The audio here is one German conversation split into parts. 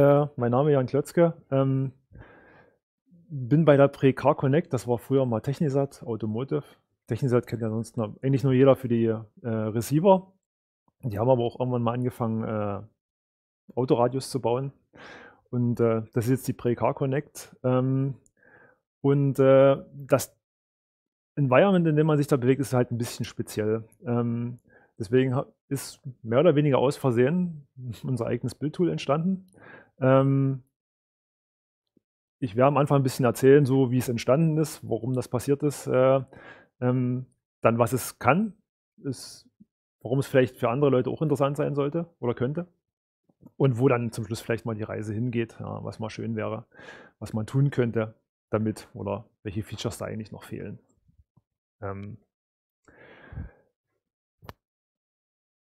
Äh, mein Name ist Jan Klotzke. Ähm, bin bei der Precar Connect, das war früher mal Technisat Automotive. Technisat kennt ja sonst noch, eigentlich nur jeder für die äh, Receiver. Die haben aber auch irgendwann mal angefangen, äh, Autoradios zu bauen. Und äh, das ist jetzt die Precar Connect. Ähm, und äh, das Environment, in dem man sich da bewegt, ist halt ein bisschen speziell. Ähm, deswegen ist mehr oder weniger aus Versehen unser eigenes Bildtool entstanden. Ähm, ich werde am Anfang ein bisschen erzählen, so wie es entstanden ist, warum das passiert ist, äh, ähm, dann was es kann, ist, warum es vielleicht für andere Leute auch interessant sein sollte oder könnte und wo dann zum Schluss vielleicht mal die Reise hingeht, ja, was mal schön wäre, was man tun könnte damit oder welche Features da eigentlich noch fehlen. Ähm,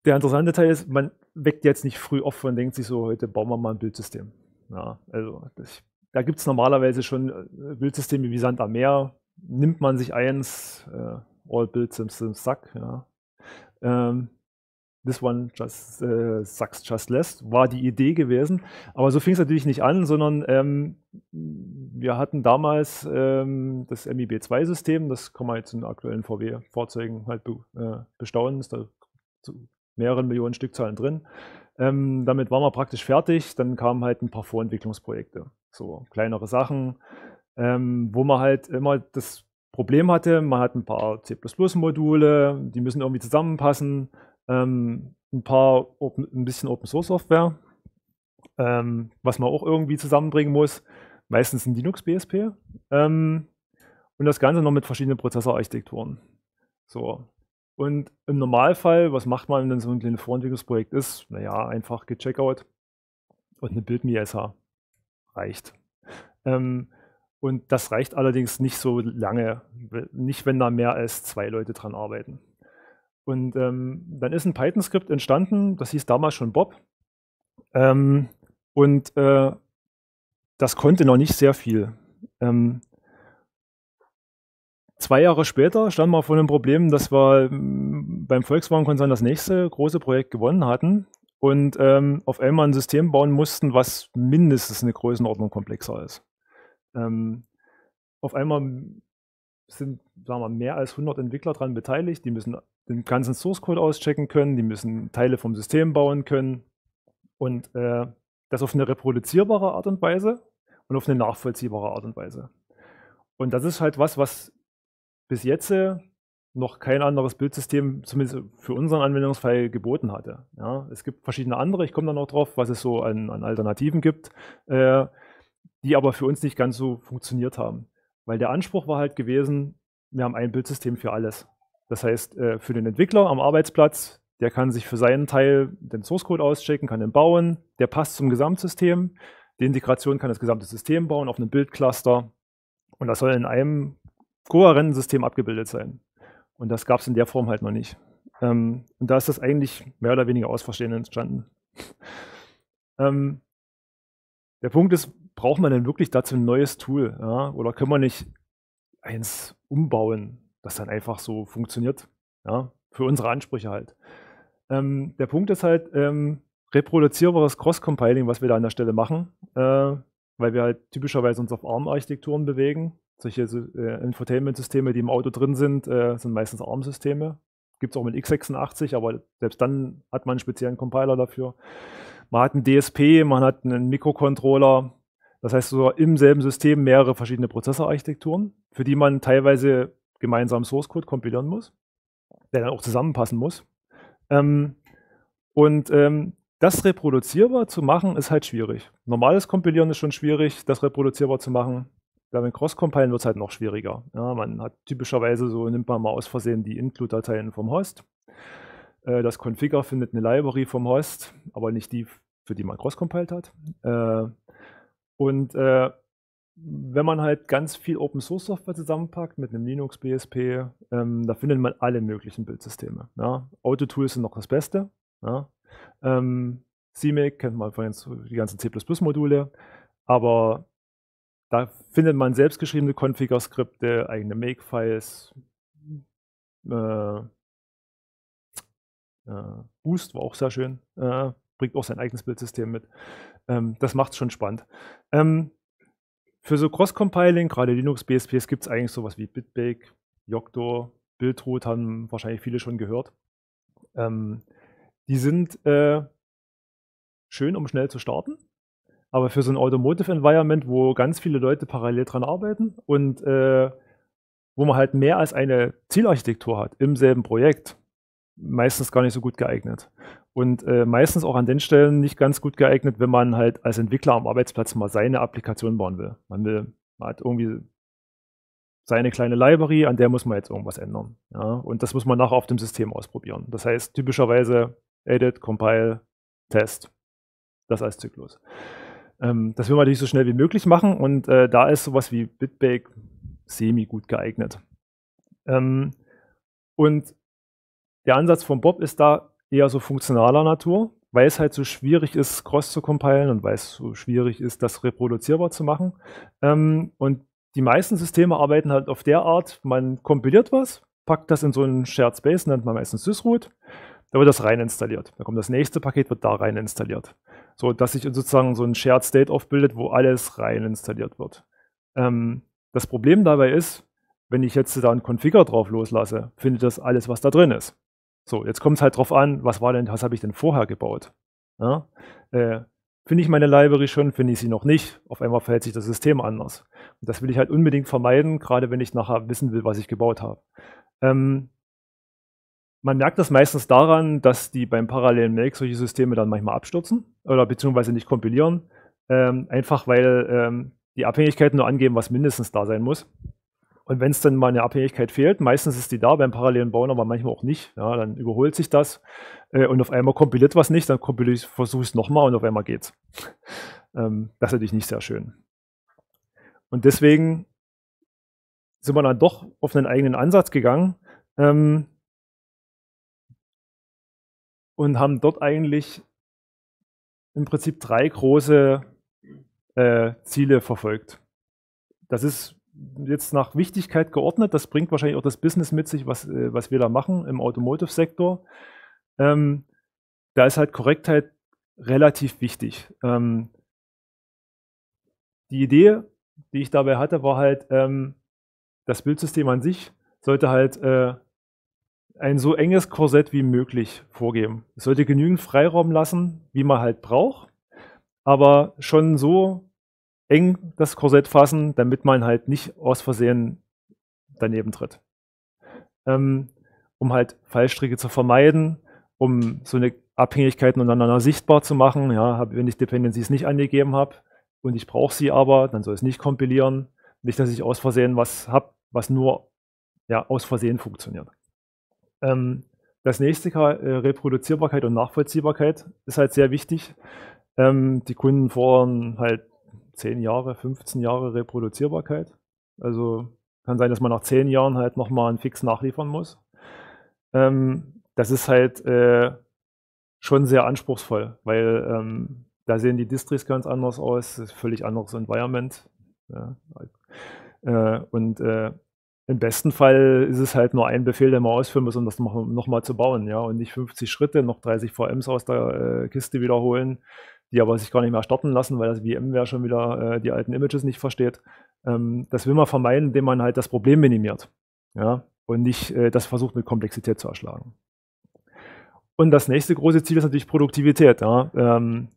der interessante Teil ist, man weckt jetzt nicht früh auf und denkt sich so, heute bauen wir mal ein Bildsystem. Ja, also das, da gibt es normalerweise schon äh, Bildsysteme wie Sand am Meer. Nimmt man sich eins, äh, all builds in suck, ja. Ähm, this one just äh, sucks just less, war die Idee gewesen. Aber so fing es natürlich nicht an, sondern ähm, wir hatten damals ähm, das MIB2-System, das kann man jetzt in aktuellen VW-Fahrzeugen halt be, äh, bestaunen, ist da mehreren Millionen Stückzahlen drin. Ähm, damit waren wir praktisch fertig. Dann kamen halt ein paar Vorentwicklungsprojekte, so kleinere Sachen, ähm, wo man halt immer das Problem hatte, man hat ein paar C++-Module, die müssen irgendwie zusammenpassen, ähm, ein paar, ein bisschen Open-Source-Software, ähm, was man auch irgendwie zusammenbringen muss, meistens ein Linux-BSP ähm, und das Ganze noch mit verschiedenen Prozessorarchitekturen. So, und im Normalfall, was macht man, wenn so ein kleines Vorentwicklungsprojekt ist? Naja, einfach gecheckout und eine Build.me-SH reicht. Ähm, und das reicht allerdings nicht so lange, nicht wenn da mehr als zwei Leute dran arbeiten. Und ähm, dann ist ein Python-Skript entstanden, das hieß damals schon Bob. Ähm, und äh, das konnte noch nicht sehr viel. Ähm, Zwei Jahre später standen wir vor dem Problem, dass wir mm, beim Volkswagen-Konzern das nächste große Projekt gewonnen hatten und ähm, auf einmal ein System bauen mussten, was mindestens eine Größenordnung komplexer ist. Ähm, auf einmal sind sagen wir, mehr als 100 Entwickler daran beteiligt, die müssen den ganzen Source Code auschecken können, die müssen Teile vom System bauen können und äh, das auf eine reproduzierbare Art und Weise und auf eine nachvollziehbare Art und Weise. Und das ist halt was, was bis jetzt äh, noch kein anderes Bildsystem, zumindest für unseren Anwendungsfall, geboten hatte. Ja, es gibt verschiedene andere, ich komme dann noch drauf, was es so an, an Alternativen gibt, äh, die aber für uns nicht ganz so funktioniert haben. Weil der Anspruch war halt gewesen, wir haben ein Bildsystem für alles. Das heißt, äh, für den Entwickler am Arbeitsplatz, der kann sich für seinen Teil den Source Code auschecken, kann den bauen, der passt zum Gesamtsystem. Die Integration kann das gesamte System bauen auf einem Bildcluster. Und das soll in einem kohärenten System abgebildet sein. Und das gab es in der Form halt noch nicht. Ähm, und da ist das eigentlich mehr oder weniger aus Verstehen entstanden. ähm, der Punkt ist, braucht man denn wirklich dazu ein neues Tool? Ja? Oder können wir nicht eins umbauen, das dann einfach so funktioniert? Ja? Für unsere Ansprüche halt. Ähm, der Punkt ist halt, ähm, reproduzierbares Cross-Compiling, was wir da an der Stelle machen, äh, weil wir halt typischerweise uns auf ARM-Architekturen bewegen solche äh, Infotainment-Systeme, die im Auto drin sind, äh, sind meistens ARM-Systeme. Gibt es auch mit x86, aber selbst dann hat man einen speziellen Compiler dafür. Man hat einen DSP, man hat einen Mikrocontroller. Das heißt, so im selben System mehrere verschiedene Prozessorarchitekturen, für die man teilweise gemeinsam Source Code kompilieren muss, der dann auch zusammenpassen muss. Ähm, und ähm, das reproduzierbar zu machen, ist halt schwierig. Normales Kompilieren ist schon schwierig, das reproduzierbar zu machen beim Cross-Compilen wird es halt noch schwieriger. Ja, man hat typischerweise so, nimmt man mal aus Versehen die Include-Dateien vom Host. Äh, das Configure findet eine Library vom Host, aber nicht die, für die man cross-compiled hat. Äh, und äh, wenn man halt ganz viel Open Source Software zusammenpackt mit einem Linux BSP, ähm, da findet man alle möglichen Bildsysteme. Ja. Autotools sind noch das Beste. Ja. Ähm, CMake kennt man von den die ganzen C++-Module, aber da findet man selbstgeschriebene Configure-Skripte, eigene Make-Files. Äh, äh, Boost war auch sehr schön. Äh, bringt auch sein eigenes Bildsystem mit. Ähm, das macht es schon spannend. Ähm, für so Cross-Compiling, gerade Linux BSPs, gibt es eigentlich sowas wie Bitbake, Yocto, Bildroot, haben wahrscheinlich viele schon gehört. Ähm, die sind äh, schön, um schnell zu starten. Aber für so ein Automotive Environment, wo ganz viele Leute parallel dran arbeiten und äh, wo man halt mehr als eine Zielarchitektur hat im selben Projekt, meistens gar nicht so gut geeignet. Und äh, meistens auch an den Stellen nicht ganz gut geeignet, wenn man halt als Entwickler am Arbeitsplatz mal seine Applikation bauen will. Man will, man hat irgendwie seine kleine Library, an der muss man jetzt irgendwas ändern. Ja? Und das muss man nachher auf dem System ausprobieren. Das heißt typischerweise Edit, Compile, Test. Das als Zyklus. Ähm, das will man natürlich so schnell wie möglich machen und äh, da ist sowas wie Bitbake semi gut geeignet. Ähm, und der Ansatz von Bob ist da eher so funktionaler Natur, weil es halt so schwierig ist, Cross zu compilen und weil es so schwierig ist, das reproduzierbar zu machen. Ähm, und die meisten Systeme arbeiten halt auf der Art, man kompiliert was, packt das in so einen Shared Space, nennt man meistens sysroot, da wird das rein installiert. Da kommt das nächste Paket, wird da rein installiert. So, dass sich sozusagen so ein Shared State aufbildet, wo alles rein installiert wird. Ähm, das Problem dabei ist, wenn ich jetzt da einen Configure drauf loslasse, findet das alles, was da drin ist. So, jetzt kommt es halt drauf an, was war denn, was habe ich denn vorher gebaut? Ja? Äh, finde ich meine Library schon, finde ich sie noch nicht. Auf einmal verhält sich das System anders. Und das will ich halt unbedingt vermeiden, gerade wenn ich nachher wissen will, was ich gebaut habe. Ähm, man merkt das meistens daran, dass die beim parallelen Make solche Systeme dann manchmal abstürzen oder beziehungsweise nicht kompilieren. Ähm, einfach weil ähm, die Abhängigkeiten nur angeben, was mindestens da sein muss. Und wenn es dann mal eine Abhängigkeit fehlt, meistens ist die da beim parallelen Bauen, aber manchmal auch nicht. Ja, dann überholt sich das äh, und auf einmal kompiliert was nicht, dann versuche ich es nochmal und auf einmal geht's. Ähm, das ist natürlich nicht sehr schön. Und deswegen sind wir dann doch auf einen eigenen Ansatz gegangen ähm, und haben dort eigentlich im Prinzip drei große äh, Ziele verfolgt. Das ist jetzt nach Wichtigkeit geordnet. Das bringt wahrscheinlich auch das Business mit sich, was, äh, was wir da machen im Automotive-Sektor. Ähm, da ist halt Korrektheit relativ wichtig. Ähm, die Idee, die ich dabei hatte, war halt, ähm, das Bildsystem an sich sollte halt äh, ein so enges Korsett wie möglich vorgeben. Es sollte genügend Freiraum lassen, wie man halt braucht, aber schon so eng das Korsett fassen, damit man halt nicht aus Versehen daneben tritt. Ähm, um halt Fallstricke zu vermeiden, um so eine Abhängigkeiten untereinander sichtbar zu machen. Ja, wenn ich Dependencies nicht angegeben habe und ich brauche sie aber, dann soll es nicht kompilieren. Nicht, dass ich aus Versehen was habe, was nur ja, aus Versehen funktioniert. Ähm, das nächste, äh, Reproduzierbarkeit und Nachvollziehbarkeit, ist halt sehr wichtig. Ähm, die Kunden fordern halt 10 Jahre, 15 Jahre Reproduzierbarkeit. Also kann sein, dass man nach 10 Jahren halt nochmal einen Fix nachliefern muss. Ähm, das ist halt äh, schon sehr anspruchsvoll, weil da sehen die Distris ganz anders aus, ist völlig anderes Environment. Ja. Äh, und äh, im besten Fall ist es halt nur ein Befehl, den man ausführen muss, um das nochmal noch zu bauen, ja, und nicht 50 Schritte, noch 30 VMs aus der äh, Kiste wiederholen die aber sich gar nicht mehr starten lassen, weil das VMware schon wieder äh, die alten Images nicht versteht. Ähm, das will man vermeiden, indem man halt das Problem minimiert. Ja, und nicht äh, das versucht mit Komplexität zu erschlagen. Und das nächste große Ziel ist natürlich Produktivität. Ja. Ähm,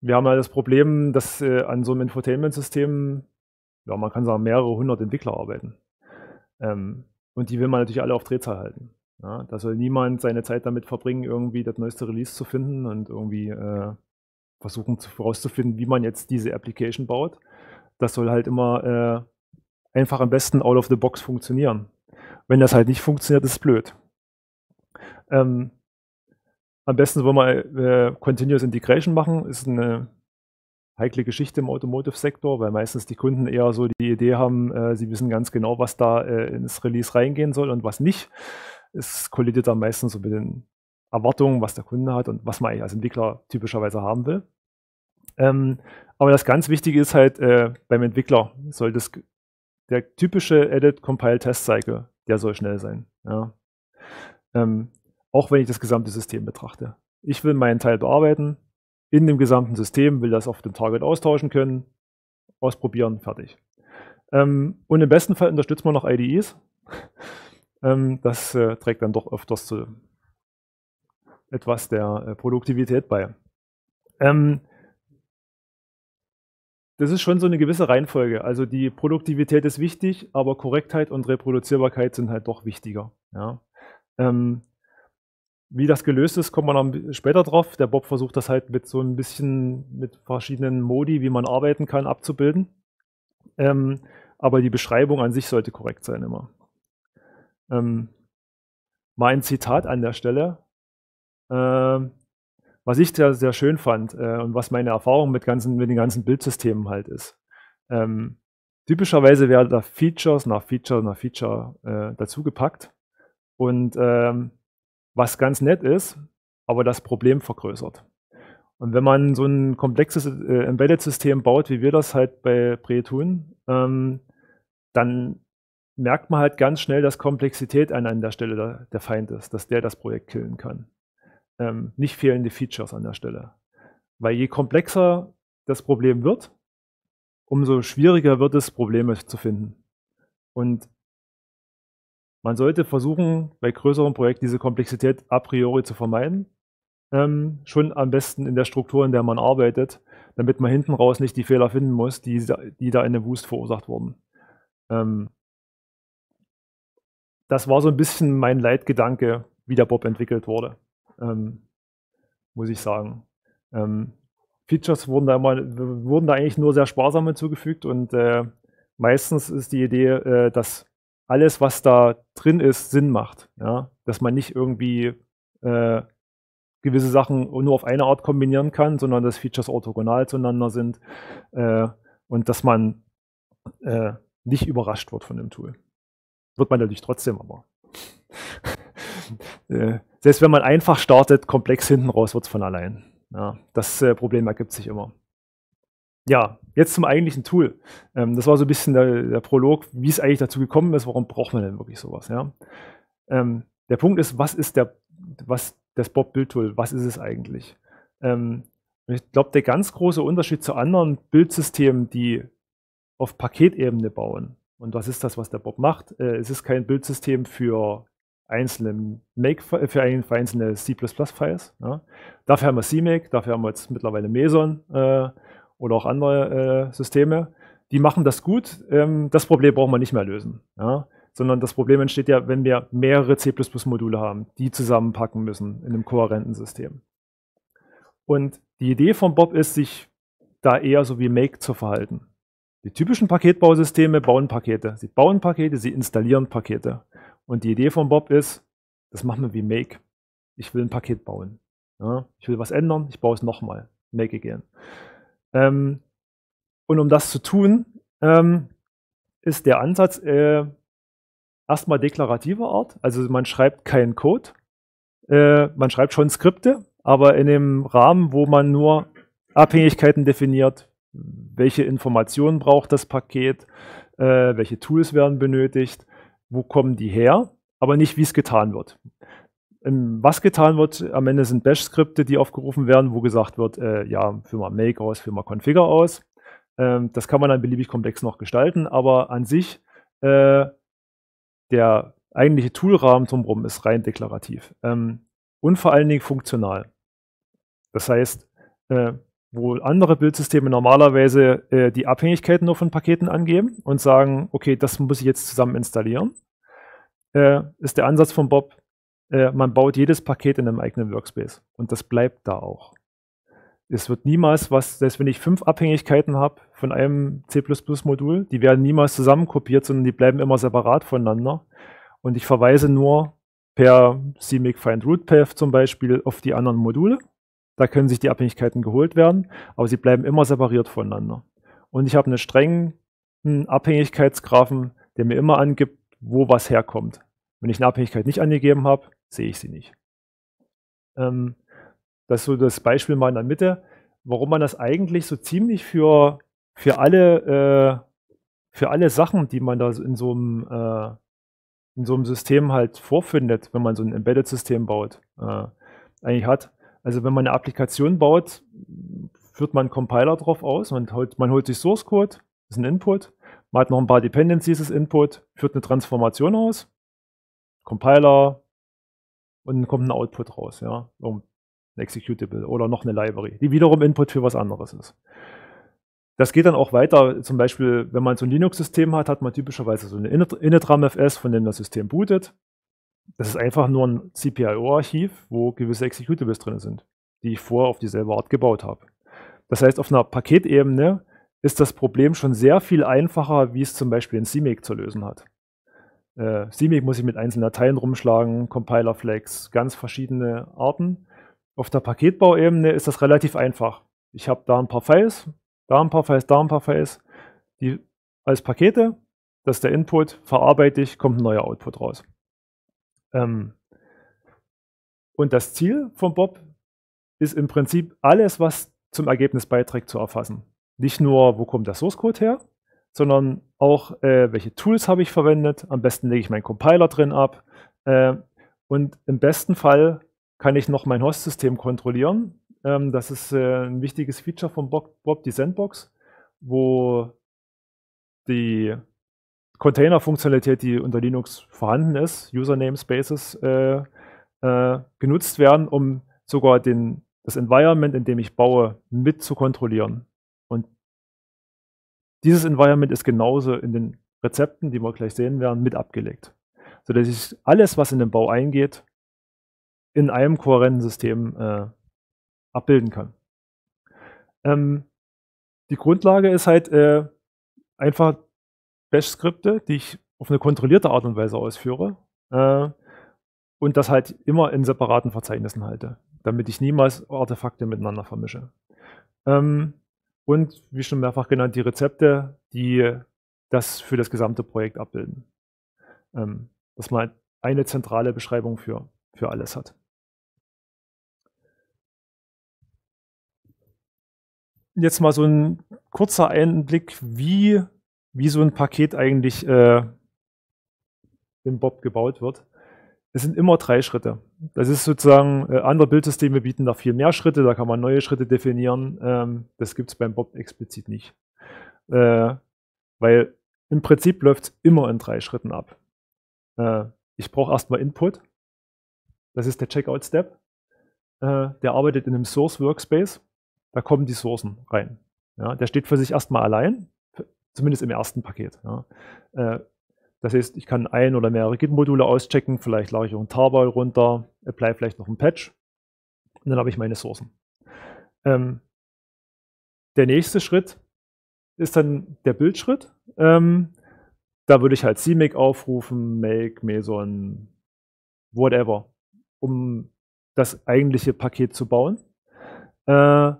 wir haben ja das Problem, dass äh, an so einem Infotainment-System, ja, man kann sagen, mehrere hundert Entwickler arbeiten. Ähm, und die will man natürlich alle auf Drehzahl halten. Ja. Da soll niemand seine Zeit damit verbringen, irgendwie das neueste Release zu finden und irgendwie äh, versuchen herauszufinden, wie man jetzt diese Application baut. Das soll halt immer äh, einfach am besten out of the box funktionieren. Wenn das halt nicht funktioniert, ist es blöd. Ähm, am besten wollen wir äh, Continuous Integration machen, ist eine heikle Geschichte im Automotive-Sektor, weil meistens die Kunden eher so die Idee haben, äh, sie wissen ganz genau, was da äh, ins Release reingehen soll und was nicht. Es kollidiert dann meistens so mit den Erwartungen, was der Kunde hat und was man eigentlich als Entwickler typischerweise haben will. Ähm, aber das ganz Wichtige ist halt äh, beim Entwickler soll das der typische Edit Compile Test Cycle, der soll schnell sein. Ja. Ähm, auch wenn ich das gesamte System betrachte. Ich will meinen Teil bearbeiten, in dem gesamten System, will das auf dem Target austauschen können, ausprobieren, fertig. Ähm, und im besten Fall unterstützt man noch IDEs. ähm, das äh, trägt dann doch öfters zu etwas der äh, Produktivität bei. Ähm, das ist schon so eine gewisse Reihenfolge. Also die Produktivität ist wichtig, aber Korrektheit und Reproduzierbarkeit sind halt doch wichtiger. Ja. Ähm, wie das gelöst ist, kommt man später drauf. Der Bob versucht das halt mit so ein bisschen mit verschiedenen Modi, wie man arbeiten kann, abzubilden. Ähm, aber die Beschreibung an sich sollte korrekt sein immer. Ähm, mal ein Zitat an der Stelle. Ähm, was ich sehr, sehr schön fand äh, und was meine Erfahrung mit, ganzen, mit den ganzen Bildsystemen halt ist. Ähm, typischerweise werden da Features nach Feature nach Feature äh, dazugepackt. Und ähm, was ganz nett ist, aber das Problem vergrößert. Und wenn man so ein komplexes äh, Embedded-System baut, wie wir das halt bei Pre tun, ähm, dann merkt man halt ganz schnell, dass Komplexität an, an der Stelle der, der Feind ist, dass der das Projekt killen kann ähm, nicht fehlende Features an der Stelle. Weil je komplexer das Problem wird, umso schwieriger wird es, Probleme zu finden. Und man sollte versuchen, bei größeren Projekten diese Komplexität a priori zu vermeiden. Ähm, schon am besten in der Struktur, in der man arbeitet, damit man hinten raus nicht die Fehler finden muss, die, die da in dem Wust verursacht wurden. Ähm, das war so ein bisschen mein Leitgedanke, wie der Bob entwickelt wurde ähm, muss ich sagen. Ähm, Features wurden da, immer, wurden da eigentlich nur sehr sparsam hinzugefügt und äh, meistens ist die Idee, äh, dass alles, was da drin ist, Sinn macht. Ja? Dass man nicht irgendwie äh, gewisse Sachen nur auf eine Art kombinieren kann, sondern dass Features orthogonal zueinander sind äh, und dass man äh, nicht überrascht wird von dem Tool. Wird man natürlich trotzdem, aber äh, selbst wenn man einfach startet, komplex hinten raus wird es von allein. Ja, das äh, Problem ergibt sich immer. Ja, jetzt zum eigentlichen Tool. Ähm, das war so ein bisschen der, der Prolog, wie es eigentlich dazu gekommen ist, warum braucht man denn wirklich sowas. Ja? Ähm, der Punkt ist, was ist der, was, das Bob-Bild-Tool, was ist es eigentlich? Ähm, ich glaube, der ganz große Unterschied zu anderen Bildsystemen, die auf Paketebene bauen, und was ist das, was der Bob macht? Äh, es ist kein Bildsystem für einzelne Make für einzelne C++-Files. Ja. Dafür haben wir CMake, dafür haben wir jetzt mittlerweile Meson äh, oder auch andere äh, Systeme. Die machen das gut. Ähm, das Problem brauchen wir nicht mehr lösen. Ja. Sondern das Problem entsteht ja, wenn wir mehrere C++-Module haben, die zusammenpacken müssen in einem kohärenten System. Und die Idee von Bob ist, sich da eher so wie Make zu verhalten. Die typischen Paketbausysteme bauen Pakete. Sie bauen Pakete, sie installieren Pakete. Und die Idee von Bob ist, das machen wir wie Make. Ich will ein Paket bauen. Ja, ich will was ändern, ich baue es nochmal. Make again. Ähm, und um das zu tun, ähm, ist der Ansatz äh, erstmal deklarativer Art. Also man schreibt keinen Code. Äh, man schreibt schon Skripte, aber in dem Rahmen, wo man nur Abhängigkeiten definiert, welche Informationen braucht das Paket, äh, welche Tools werden benötigt wo kommen die her, aber nicht, wie es getan wird. Ähm, was getan wird, am Ende sind Bash-Skripte, die aufgerufen werden, wo gesagt wird, äh, ja, führ mal Make aus, führ mal Configure aus. Ähm, das kann man dann beliebig komplex noch gestalten, aber an sich äh, der eigentliche Toolrahmen drumherum ist rein deklarativ ähm, und vor allen Dingen funktional. Das heißt, äh, wo andere Bildsysteme normalerweise äh, die Abhängigkeiten nur von Paketen angeben und sagen, okay, das muss ich jetzt zusammen installieren, äh, ist der Ansatz von Bob, äh, man baut jedes Paket in einem eigenen Workspace und das bleibt da auch. Es wird niemals was, selbst wenn ich fünf Abhängigkeiten habe von einem C++-Modul, die werden niemals zusammen kopiert, sondern die bleiben immer separat voneinander. Und ich verweise nur per CMake Find Root Path zum Beispiel auf die anderen Module da können sich die Abhängigkeiten geholt werden, aber sie bleiben immer separiert voneinander. Und ich habe einen strengen Abhängigkeitsgraphen, der mir immer angibt, wo was herkommt. Wenn ich eine Abhängigkeit nicht angegeben habe, sehe ich sie nicht. Ähm, das ist so das Beispiel mal in der Mitte, warum man das eigentlich so ziemlich für, für, alle, äh, für alle Sachen, die man da in so einem, äh, in so einem System halt vorfindet, wenn man so ein Embedded-System baut, äh, eigentlich hat. Also wenn man eine Applikation baut, führt man einen Compiler drauf aus und holt, man holt sich Source Code, das ist ein Input, man hat noch ein paar Dependencies als Input, führt eine Transformation aus, Compiler und dann kommt ein Output raus, ja, ein Executable oder noch eine Library, die wiederum Input für was anderes ist. Das geht dann auch weiter, zum Beispiel, wenn man so ein Linux-System hat, hat man typischerweise so eine initramfs, von dem das System bootet. Das ist einfach nur ein CPIO-Archiv, wo gewisse Executables drin sind, die ich vorher auf dieselbe Art gebaut habe. Das heißt, auf einer Paketebene ist das Problem schon sehr viel einfacher, wie es zum Beispiel in CMake zu lösen hat. Äh, CMake muss ich mit einzelnen Dateien rumschlagen, Compiler-Flags, ganz verschiedene Arten. Auf der Paketbauebene ist das relativ einfach. Ich habe da ein paar Files, da ein paar Files, da ein paar Files, die als Pakete, das ist der Input, verarbeite ich, kommt ein neuer Output raus. Ähm, und das Ziel von Bob ist im Prinzip alles, was zum Ergebnis beiträgt, zu erfassen. Nicht nur, wo kommt der Source Code her, sondern auch, äh, welche Tools habe ich verwendet. Am besten lege ich meinen Compiler drin ab. Äh, und im besten Fall kann ich noch mein Host-System kontrollieren. Ähm, das ist äh, ein wichtiges Feature von Bob, Bob, die Sandbox, wo die Container-Funktionalität, die unter Linux vorhanden ist, User-Namespaces, äh, äh, genutzt werden, um sogar den das Environment, in dem ich baue, mit zu kontrollieren. Und dieses Environment ist genauso in den Rezepten, die wir gleich sehen werden, mit abgelegt. Sodass ich alles, was in den Bau eingeht, in einem kohärenten System äh, abbilden kann. Ähm, die Grundlage ist halt äh, einfach Bash-Skripte, die ich auf eine kontrollierte Art und Weise ausführe äh, und das halt immer in separaten Verzeichnissen halte damit ich niemals Artefakte miteinander vermische. Ähm, und wie schon mehrfach genannt, die Rezepte, die das für das gesamte Projekt abbilden. Ähm, dass man eine zentrale Beschreibung für, für alles hat. Jetzt mal so ein kurzer Einblick, wie, wie so ein Paket eigentlich äh, im Bob gebaut wird. Es sind immer drei Schritte. Das ist sozusagen, äh, andere Bildsysteme bieten da viel mehr Schritte, da kann man neue Schritte definieren. Ähm, das gibt es beim Bob explizit nicht. Äh, weil im Prinzip läuft es immer in drei Schritten ab. Äh, ich brauche erstmal Input. Das ist der Checkout-Step. Äh, der arbeitet in einem Source Workspace. Da kommen die Sourcen rein. Ja, der steht für sich erstmal allein, zumindest im ersten Paket. Ja. Das heißt, ich kann ein oder mehrere Git-Module auschecken, vielleicht lade ich auch ein Tarball runter, apply vielleicht noch ein Patch und dann habe ich meine Sourcen. Ähm, der nächste Schritt ist dann der Bildschritt. Ähm, da würde ich halt CMake aufrufen, Make, Meson, whatever, um das eigentliche Paket zu bauen. Äh,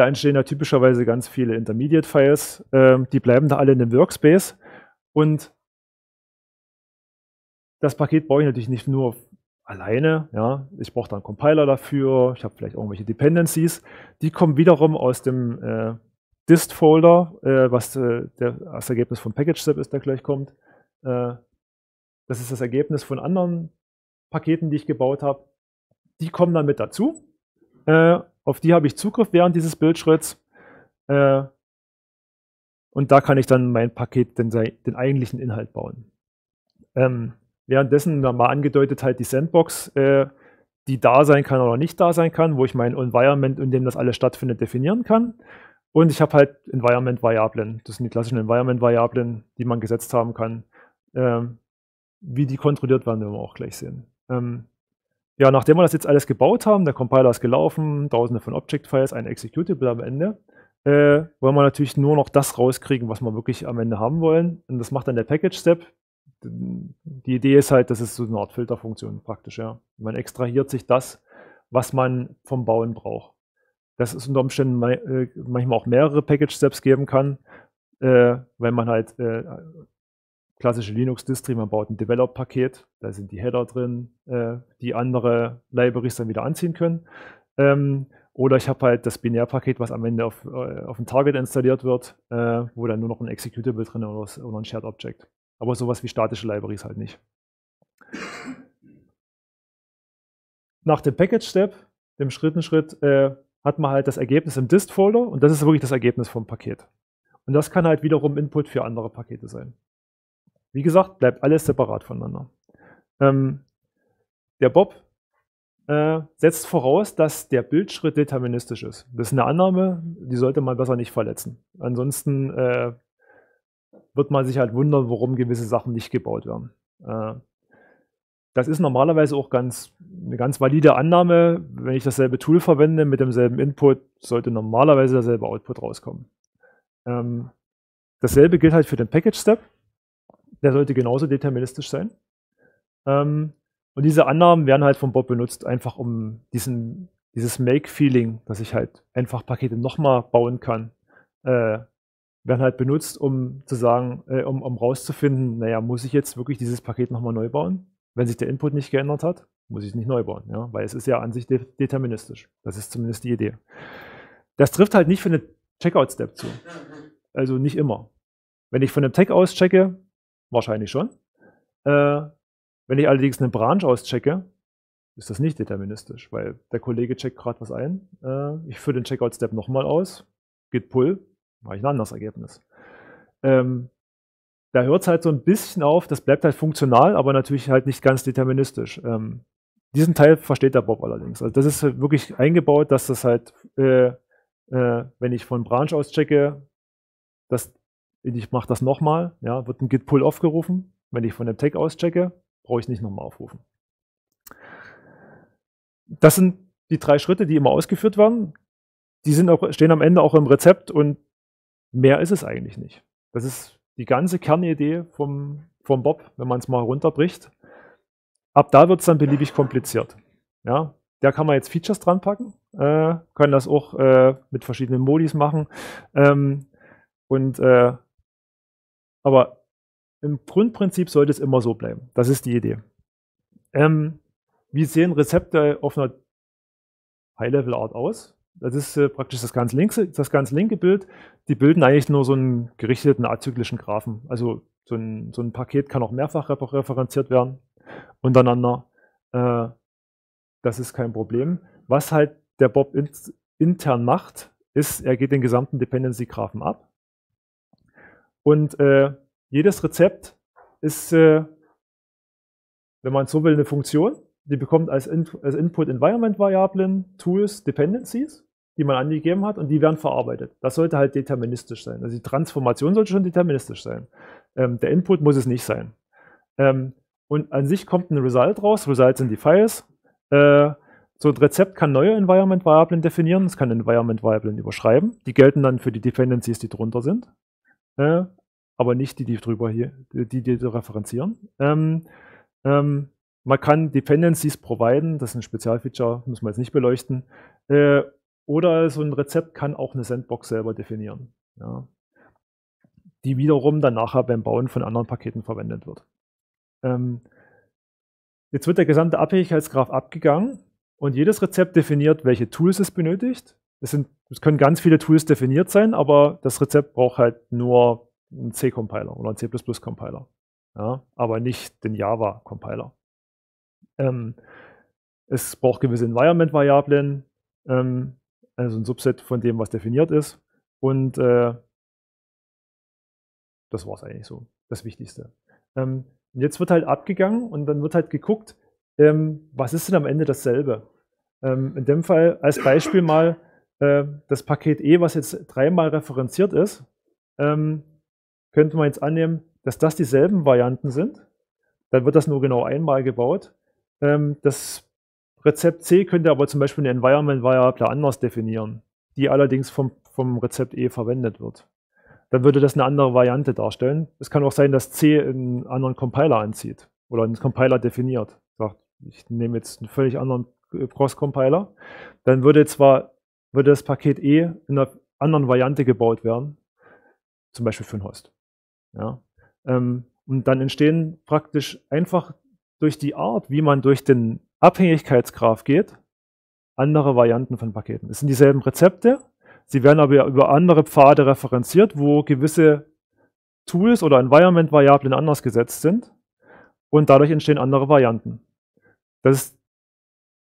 da entstehen ja typischerweise ganz viele Intermediate-Files. Äh, die bleiben da alle in dem Workspace. Und das Paket brauche ich natürlich nicht nur alleine. Ja. Ich brauche da einen Compiler dafür. Ich habe vielleicht irgendwelche Dependencies. Die kommen wiederum aus dem äh, Dist-Folder, äh, was äh, der, das Ergebnis von PackageStep ist, der gleich kommt. Äh, das ist das Ergebnis von anderen Paketen, die ich gebaut habe. Die kommen dann mit dazu. Äh, auf die habe ich Zugriff während dieses Bildschritts. Äh, und da kann ich dann mein Paket, den, den eigentlichen Inhalt bauen. Ähm, Währenddessen mal angedeutet halt die Sandbox, äh, die da sein kann oder nicht da sein kann, wo ich mein Environment, in dem das alles stattfindet, definieren kann. Und ich habe halt Environment-Variablen. Das sind die klassischen Environment-Variablen, die man gesetzt haben kann. Ähm, wie die kontrolliert werden, werden wir auch gleich sehen. Ähm, ja, nachdem wir das jetzt alles gebaut haben, der Compiler ist gelaufen, tausende von Object-Files, ein Executable am Ende, äh, wollen wir natürlich nur noch das rauskriegen, was wir wirklich am Ende haben wollen. Und das macht dann der Package-Step die Idee ist halt, das ist so eine Art Filterfunktion praktisch, ja. Man extrahiert sich das, was man vom Bauen braucht. Dass es unter Umständen äh, manchmal auch mehrere Package-Steps geben kann, äh, wenn man halt äh, klassische Linux-Distri, man baut ein Develop-Paket, da sind die Header drin, die andere Libraries dann wieder anziehen können. Ähm, oder ich habe halt das Binärpaket, was am Ende auf, auf ein Target installiert wird, äh, wo dann nur noch ein Executable drin ist oder, oder ein Shared Object. Aber sowas wie statische Libraries halt nicht. Nach dem Package-Step dem Schritt-in-Schritt, äh, hat man halt das Ergebnis im Dist-Folder und das ist wirklich das Ergebnis vom Paket. Und das kann halt wiederum Input für andere Pakete sein. Wie gesagt, bleibt alles separat voneinander. Ähm, der Bob äh, setzt voraus, dass der Bildschritt deterministisch ist. Das ist eine Annahme, die sollte man besser nicht verletzen. Ansonsten äh, wird man sich halt wundern, warum gewisse Sachen nicht gebaut werden. Äh, das ist normalerweise auch ganz, eine ganz valide Annahme. Wenn ich dasselbe Tool verwende mit demselben Input, sollte normalerweise derselbe Output rauskommen. Ähm, dasselbe gilt halt für den Package-Step. Der sollte genauso deterministisch sein. Ähm, und diese Annahmen werden halt vom Bob benutzt, einfach um diesen, dieses Make-Feeling, dass ich halt einfach Pakete nochmal bauen kann, äh, werden halt benutzt, um zu sagen, äh, um, um rauszufinden, naja, muss ich jetzt wirklich dieses Paket nochmal neu bauen? Wenn sich der Input nicht geändert hat, muss ich es nicht neu bauen, ja? weil es ist ja an sich de deterministisch. Das ist zumindest die Idee. Das trifft halt nicht für eine Checkout-Step zu. Also nicht immer. Wenn ich von einem Tag aus checke, wahrscheinlich schon. Äh, wenn ich allerdings eine Branch auschecke, ist das nicht deterministisch, weil der Kollege checkt gerade was ein. Äh, ich führe den Checkout-Step nochmal aus, git pull, mache ich ein anderes Ergebnis. Ähm, da hört es halt so ein bisschen auf, das bleibt halt funktional, aber natürlich halt nicht ganz deterministisch. Ähm, diesen Teil versteht der Bob allerdings. Also das ist halt wirklich eingebaut, dass das halt, äh, äh, wenn ich von Branch aus checke, das, ich mache das nochmal, ja, wird ein Git Pull aufgerufen. Wenn ich von dem Tag aus checke, brauche ich nicht nochmal aufrufen. Das sind die drei Schritte, die immer ausgeführt werden. Die sind auch, stehen am Ende auch im Rezept und mehr ist es eigentlich nicht. Das ist die ganze Kernidee vom, vom Bob, wenn man es mal runterbricht. Ab da wird es dann beliebig kompliziert. Ja, da kann man jetzt Features dran packen, äh, kann das auch äh, mit verschiedenen Modis machen. Ähm, und äh, aber im Grundprinzip sollte es immer so bleiben. Das ist die Idee. Ähm, wie sehen Rezepte auf einer High-Level-Art aus? Das ist äh, praktisch das ganz, links, das ganz linke Bild. Die bilden eigentlich nur so einen gerichteten azyklischen Graphen. Also so ein, so ein Paket kann auch mehrfach referenziert werden untereinander. Äh, das ist kein Problem. Was halt der Bob in, intern macht, ist, er geht den gesamten Dependency-Graphen ab. Und äh, jedes Rezept ist, äh, wenn man so will, eine Funktion. Die bekommt als, In als Input Environment-Variablen, Tools, Dependencies die man angegeben hat und die werden verarbeitet. Das sollte halt deterministisch sein. Also die Transformation sollte schon deterministisch sein. Ähm, der Input muss es nicht sein. Ähm, und an sich kommt ein Result raus. Results sind die Files. Äh, so ein Rezept kann neue Environment-Variablen definieren. Es kann Environment-Variablen überschreiben. Die gelten dann für die Dependencies, die drunter sind. Äh, aber nicht die, die drüber hier, die, die referenzieren. Ähm, ähm, man kann Dependencies providen, das ist ein Spezialfeature, muss man jetzt nicht beleuchten. Äh, oder so ein Rezept kann auch eine Sandbox selber definieren, ja, die wiederum dann nachher beim Bauen von anderen Paketen verwendet wird. Ähm, jetzt wird der gesamte Abhängigkeitsgraph abgegangen und jedes Rezept definiert, welche Tools es benötigt. Es, sind, es können ganz viele Tools definiert sein, aber das Rezept braucht halt nur einen C-Compiler oder einen C++-Compiler, ja, aber nicht den Java-Compiler. Ähm, es braucht gewisse Environment-Variablen, ähm, also ein Subset von dem, was definiert ist. Und äh, das war es eigentlich so, das Wichtigste. Ähm, jetzt wird halt abgegangen und dann wird halt geguckt, ähm, was ist denn am Ende dasselbe? Ähm, in dem Fall als Beispiel mal äh, das Paket E, was jetzt dreimal referenziert ist, ähm, könnte man jetzt annehmen, dass das dieselben Varianten sind. Dann wird das nur genau einmal gebaut. Ähm, das Rezept C könnte aber zum Beispiel eine Environment-Variable anders definieren, die allerdings vom, vom Rezept E verwendet wird. Dann würde das eine andere Variante darstellen. Es kann auch sein, dass C einen anderen Compiler anzieht oder einen Compiler definiert. Sagt, ich nehme jetzt einen völlig anderen Cross-Compiler. Dann würde zwar würde das Paket E in einer anderen Variante gebaut werden, zum Beispiel für ein Host. Ja. Ähm, und dann entstehen praktisch einfach durch die Art, wie man durch den Abhängigkeitsgraph geht, andere Varianten von Paketen. Es sind dieselben Rezepte, sie werden aber über andere Pfade referenziert, wo gewisse Tools oder Environment-Variablen anders gesetzt sind und dadurch entstehen andere Varianten. Das ist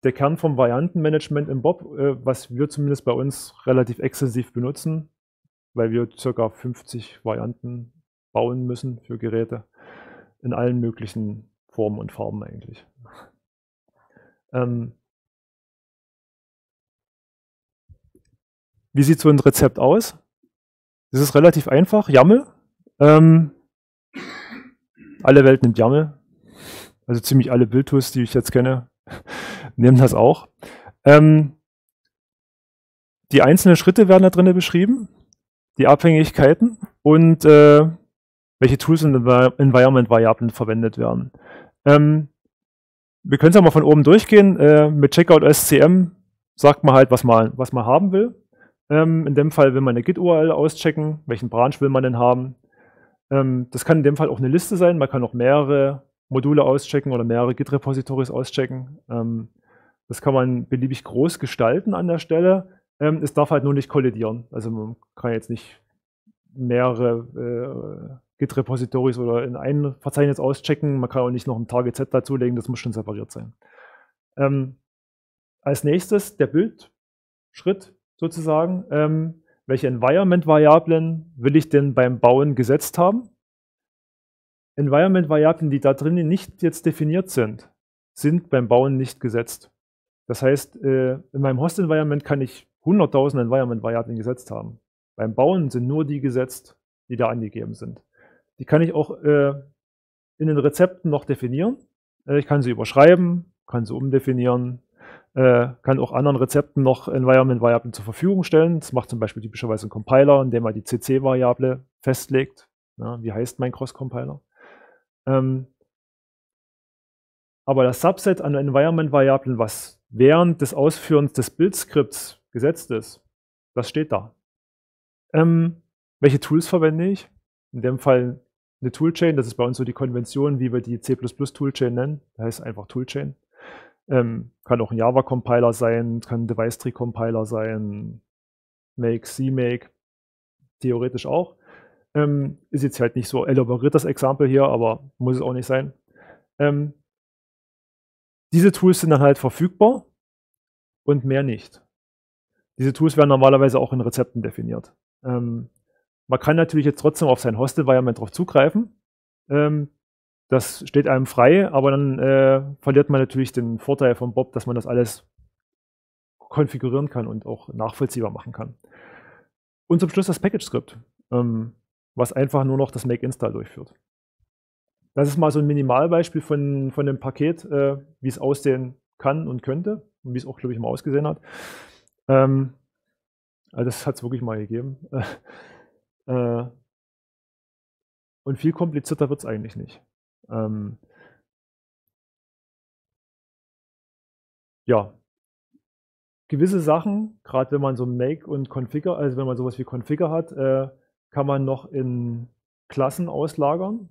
der Kern vom Variantenmanagement im Bob, äh, was wir zumindest bei uns relativ extensiv benutzen, weil wir ca. 50 Varianten bauen müssen für Geräte in allen möglichen Formen und Farben eigentlich. Ähm, wie sieht so ein Rezept aus? Das ist relativ einfach. YAML. Ähm, alle Welt nimmt YAML. Also ziemlich alle Bildtools, die ich jetzt kenne, nehmen das auch. Ähm, die einzelnen Schritte werden da drin beschrieben, die Abhängigkeiten und äh, welche Tools und Environment-Variablen verwendet werden. Ähm, wir können es ja mal von oben durchgehen. Äh, mit Checkout SCM sagt man halt, was man, was man haben will. Ähm, in dem Fall will man eine Git-URL auschecken, welchen Branch will man denn haben. Ähm, das kann in dem Fall auch eine Liste sein. Man kann auch mehrere Module auschecken oder mehrere Git-Repositories auschecken. Ähm, das kann man beliebig groß gestalten an der Stelle. Ähm, es darf halt nur nicht kollidieren. Also man kann jetzt nicht mehrere äh, Git-Repositories oder in ein Verzeichnis auschecken. Man kann auch nicht noch ein Target Z dazulegen, das muss schon separiert sein. Ähm, als nächstes der Bildschritt sozusagen. Ähm, welche Environment-Variablen will ich denn beim Bauen gesetzt haben? Environment-Variablen, die da drinnen nicht jetzt definiert sind, sind beim Bauen nicht gesetzt. Das heißt, äh, in meinem Host-Environment kann ich 100.000 Environment-Variablen gesetzt haben. Beim Bauen sind nur die gesetzt, die da angegeben sind. Die kann ich auch äh, in den Rezepten noch definieren. Äh, ich kann sie überschreiben, kann sie umdefinieren, äh, kann auch anderen Rezepten noch Environment-Variablen zur Verfügung stellen. Das macht zum Beispiel typischerweise ein Compiler, indem er die CC-Variable festlegt. Ja, wie heißt mein Cross-Compiler? Ähm, aber das Subset an Environment-Variablen, was während des Ausführens des Bildskripts gesetzt ist, das steht da. Ähm, welche Tools verwende ich? In dem Fall eine Toolchain, das ist bei uns so die Konvention, wie wir die C++ Toolchain nennen. Das heißt einfach Toolchain. Ähm, kann auch ein Java-Compiler sein, kann ein Device-Tree-Compiler sein, Make, CMake, theoretisch auch. Ähm, ist jetzt halt nicht so elaboriert das Exempel hier, aber muss es auch nicht sein. Ähm, diese Tools sind dann halt verfügbar und mehr nicht. Diese Tools werden normalerweise auch in Rezepten definiert. Ähm, man kann natürlich jetzt trotzdem auf sein Host-Environment drauf zugreifen. Ähm, das steht einem frei, aber dann äh, verliert man natürlich den Vorteil von Bob, dass man das alles konfigurieren kann und auch nachvollziehbar machen kann. Und zum Schluss das Package-Skript, ähm, was einfach nur noch das Make-Install durchführt. Das ist mal so ein Minimalbeispiel von, von dem Paket, äh, wie es aussehen kann und könnte und wie es auch, glaube ich, mal ausgesehen hat. Ähm, also das hat es wirklich mal gegeben. Äh, und viel komplizierter wird es eigentlich nicht. Ähm, ja, gewisse Sachen, gerade wenn man so Make und Configure, also wenn man sowas wie Configure hat, äh, kann man noch in Klassen auslagern,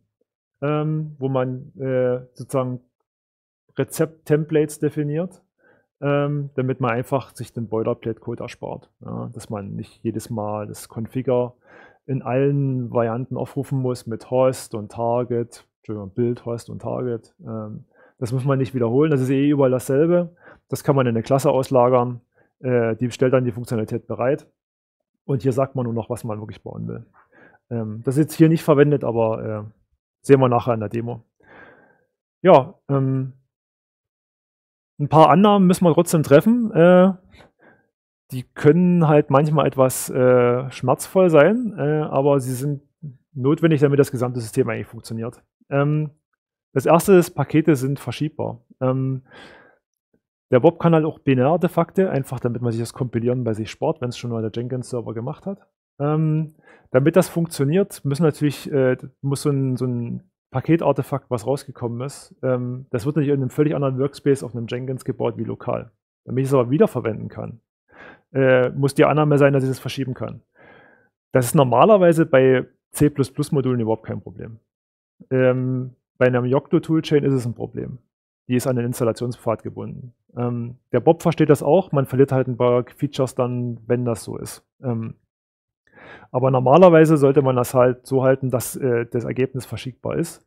ähm, wo man äh, sozusagen Rezept-Templates definiert, ähm, damit man einfach sich den Boilerplate-Code erspart. Ja, dass man nicht jedes Mal das Configure in allen Varianten aufrufen muss mit Host und Target Entschuldigung, Bild, Host und Target. Ähm, das muss man nicht wiederholen, das ist eh überall dasselbe. Das kann man in eine Klasse auslagern. Äh, die stellt dann die Funktionalität bereit. Und hier sagt man nur noch, was man wirklich bauen will. Ähm, das ist jetzt hier nicht verwendet, aber äh, sehen wir nachher in der Demo. Ja, ähm, ein paar Annahmen müssen wir trotzdem treffen. Äh, die können halt manchmal etwas äh, schmerzvoll sein, äh, aber sie sind notwendig, damit das gesamte System eigentlich funktioniert. Ähm, das erste ist, Pakete sind verschiebbar. Ähm, der Bob kann halt auch Binär-Artefakte, einfach damit man sich das Kompilieren bei sich spart, wenn es schon mal der Jenkins-Server gemacht hat. Ähm, damit das funktioniert, müssen natürlich, äh, muss so ein, so ein Paketartefakt, was rausgekommen ist, ähm, das wird natürlich in einem völlig anderen Workspace auf einem Jenkins gebaut wie lokal. Damit ich es aber wiederverwenden kann, äh, muss die Annahme sein, dass ich das verschieben kann. Das ist normalerweise bei C++-Modulen überhaupt kein Problem. Ähm, bei einem Yocto-Toolchain ist es ein Problem. Die ist an den Installationspfad gebunden. Ähm, der Bob versteht das auch, man verliert halt ein paar Features dann, wenn das so ist. Ähm, aber normalerweise sollte man das halt so halten, dass äh, das Ergebnis verschiebbar ist.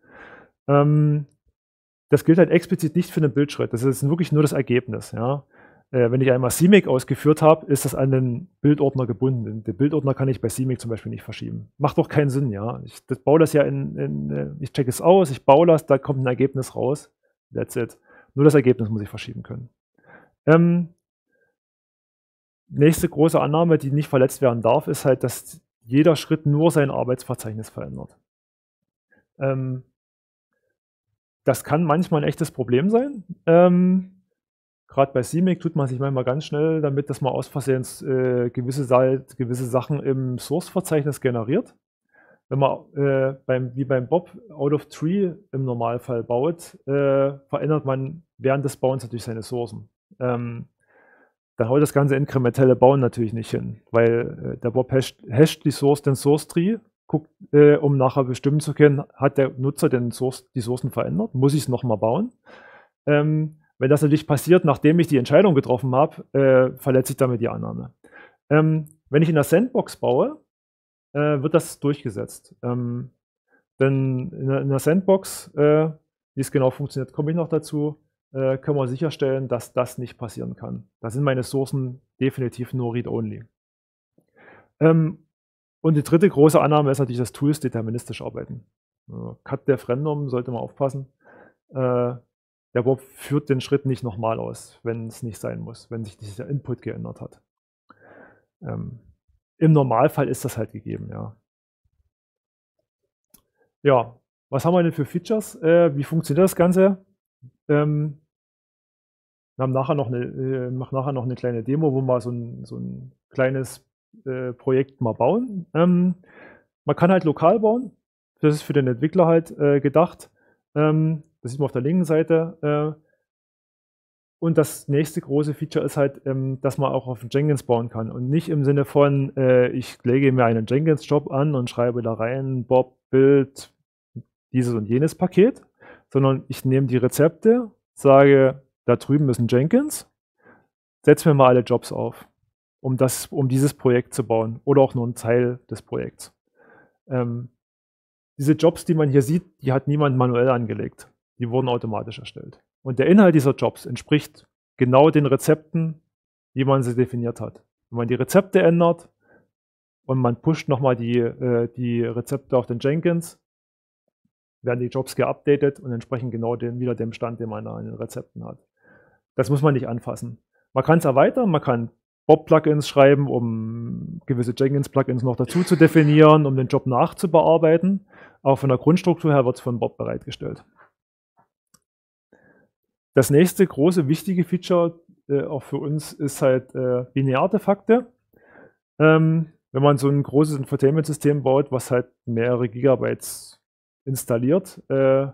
Ähm, das gilt halt explizit nicht für den Bildschritt. Das ist wirklich nur das Ergebnis. Ja. Äh, wenn ich einmal CMake ausgeführt habe, ist das an den Bildordner gebunden. Den Bildordner kann ich bei CMake zum Beispiel nicht verschieben. Macht doch keinen Sinn, ja. Ich das baue das ja in, in, äh, ich checke es aus, ich baue das, da kommt ein Ergebnis raus. That's it. Nur das Ergebnis muss ich verschieben können. Ähm, nächste große Annahme, die nicht verletzt werden darf, ist halt, dass jeder Schritt nur sein Arbeitsverzeichnis verändert. Ähm, das kann manchmal ein echtes Problem sein. Ähm, Gerade bei CMake tut man sich manchmal ganz schnell damit, dass man aus Versehen äh, gewisse, gewisse Sachen im Source-Verzeichnis generiert. Wenn man äh, beim, wie beim Bob out of tree im Normalfall baut, äh, verändert man während des Bauens natürlich seine Sourcen. Ähm, dann haut das ganze inkrementelle Bauen natürlich nicht hin, weil äh, der Bob hasht, hasht, die Source den Source Tree, guckt, äh, um nachher bestimmen zu können, hat der Nutzer den Source, die Sourcen verändert, muss ich es nochmal bauen. Ähm, wenn das natürlich passiert, nachdem ich die Entscheidung getroffen habe, äh, verletze ich damit die Annahme. Ähm, wenn ich in der Sandbox baue, äh, wird das durchgesetzt. Ähm, denn in der, in der Sandbox, äh, wie es genau funktioniert, komme ich noch dazu, äh, können wir sicherstellen, dass das nicht passieren kann. Da sind meine Sourcen definitiv nur Read-Only. Ähm, und die dritte große Annahme ist natürlich, dass Tools deterministisch arbeiten. Cut der Random sollte man aufpassen. Äh, der Bob führt den Schritt nicht nochmal aus, wenn es nicht sein muss, wenn sich dieser Input geändert hat. Ähm, Im Normalfall ist das halt gegeben, ja. Ja, was haben wir denn für Features? Äh, wie funktioniert das Ganze? Ähm, wir haben nachher noch eine, äh, nachher noch eine kleine Demo, wo wir so ein, so ein kleines äh, Projekt mal bauen. Ähm, man kann halt lokal bauen. Das ist für den Entwickler halt äh, gedacht. Ähm, das sieht man auf der linken Seite. Äh, und das nächste große Feature ist halt, ähm, dass man auch auf Jenkins bauen kann. Und nicht im Sinne von, äh, ich lege mir einen Jenkins-Job an und schreibe da rein, Bob, Bild, dieses und jenes Paket, sondern ich nehme die Rezepte, sage, da drüben ist ein Jenkins, setze mir mal alle Jobs auf, um, das, um dieses Projekt zu bauen oder auch nur einen Teil des Projekts. Ähm, diese Jobs, die man hier sieht, die hat niemand manuell angelegt. Die wurden automatisch erstellt. Und der Inhalt dieser Jobs entspricht genau den Rezepten, wie man sie definiert hat. Wenn man die Rezepte ändert und man pusht nochmal die, äh, die Rezepte auf den Jenkins, werden die Jobs geupdatet und entsprechen genau den, wieder dem Stand, den man da in den Rezepten hat. Das muss man nicht anfassen. Man kann es erweitern, man kann Bob-Plugins schreiben, um gewisse Jenkins-Plugins noch dazu zu definieren, um den Job nachzubearbeiten. Auch von der Grundstruktur her wird es von Bob bereitgestellt. Das nächste große wichtige Feature äh, auch für uns ist halt äh, Binärartefakte. Ähm, wenn man so ein großes Infotainment-System baut, was halt mehrere Gigabytes installiert, äh,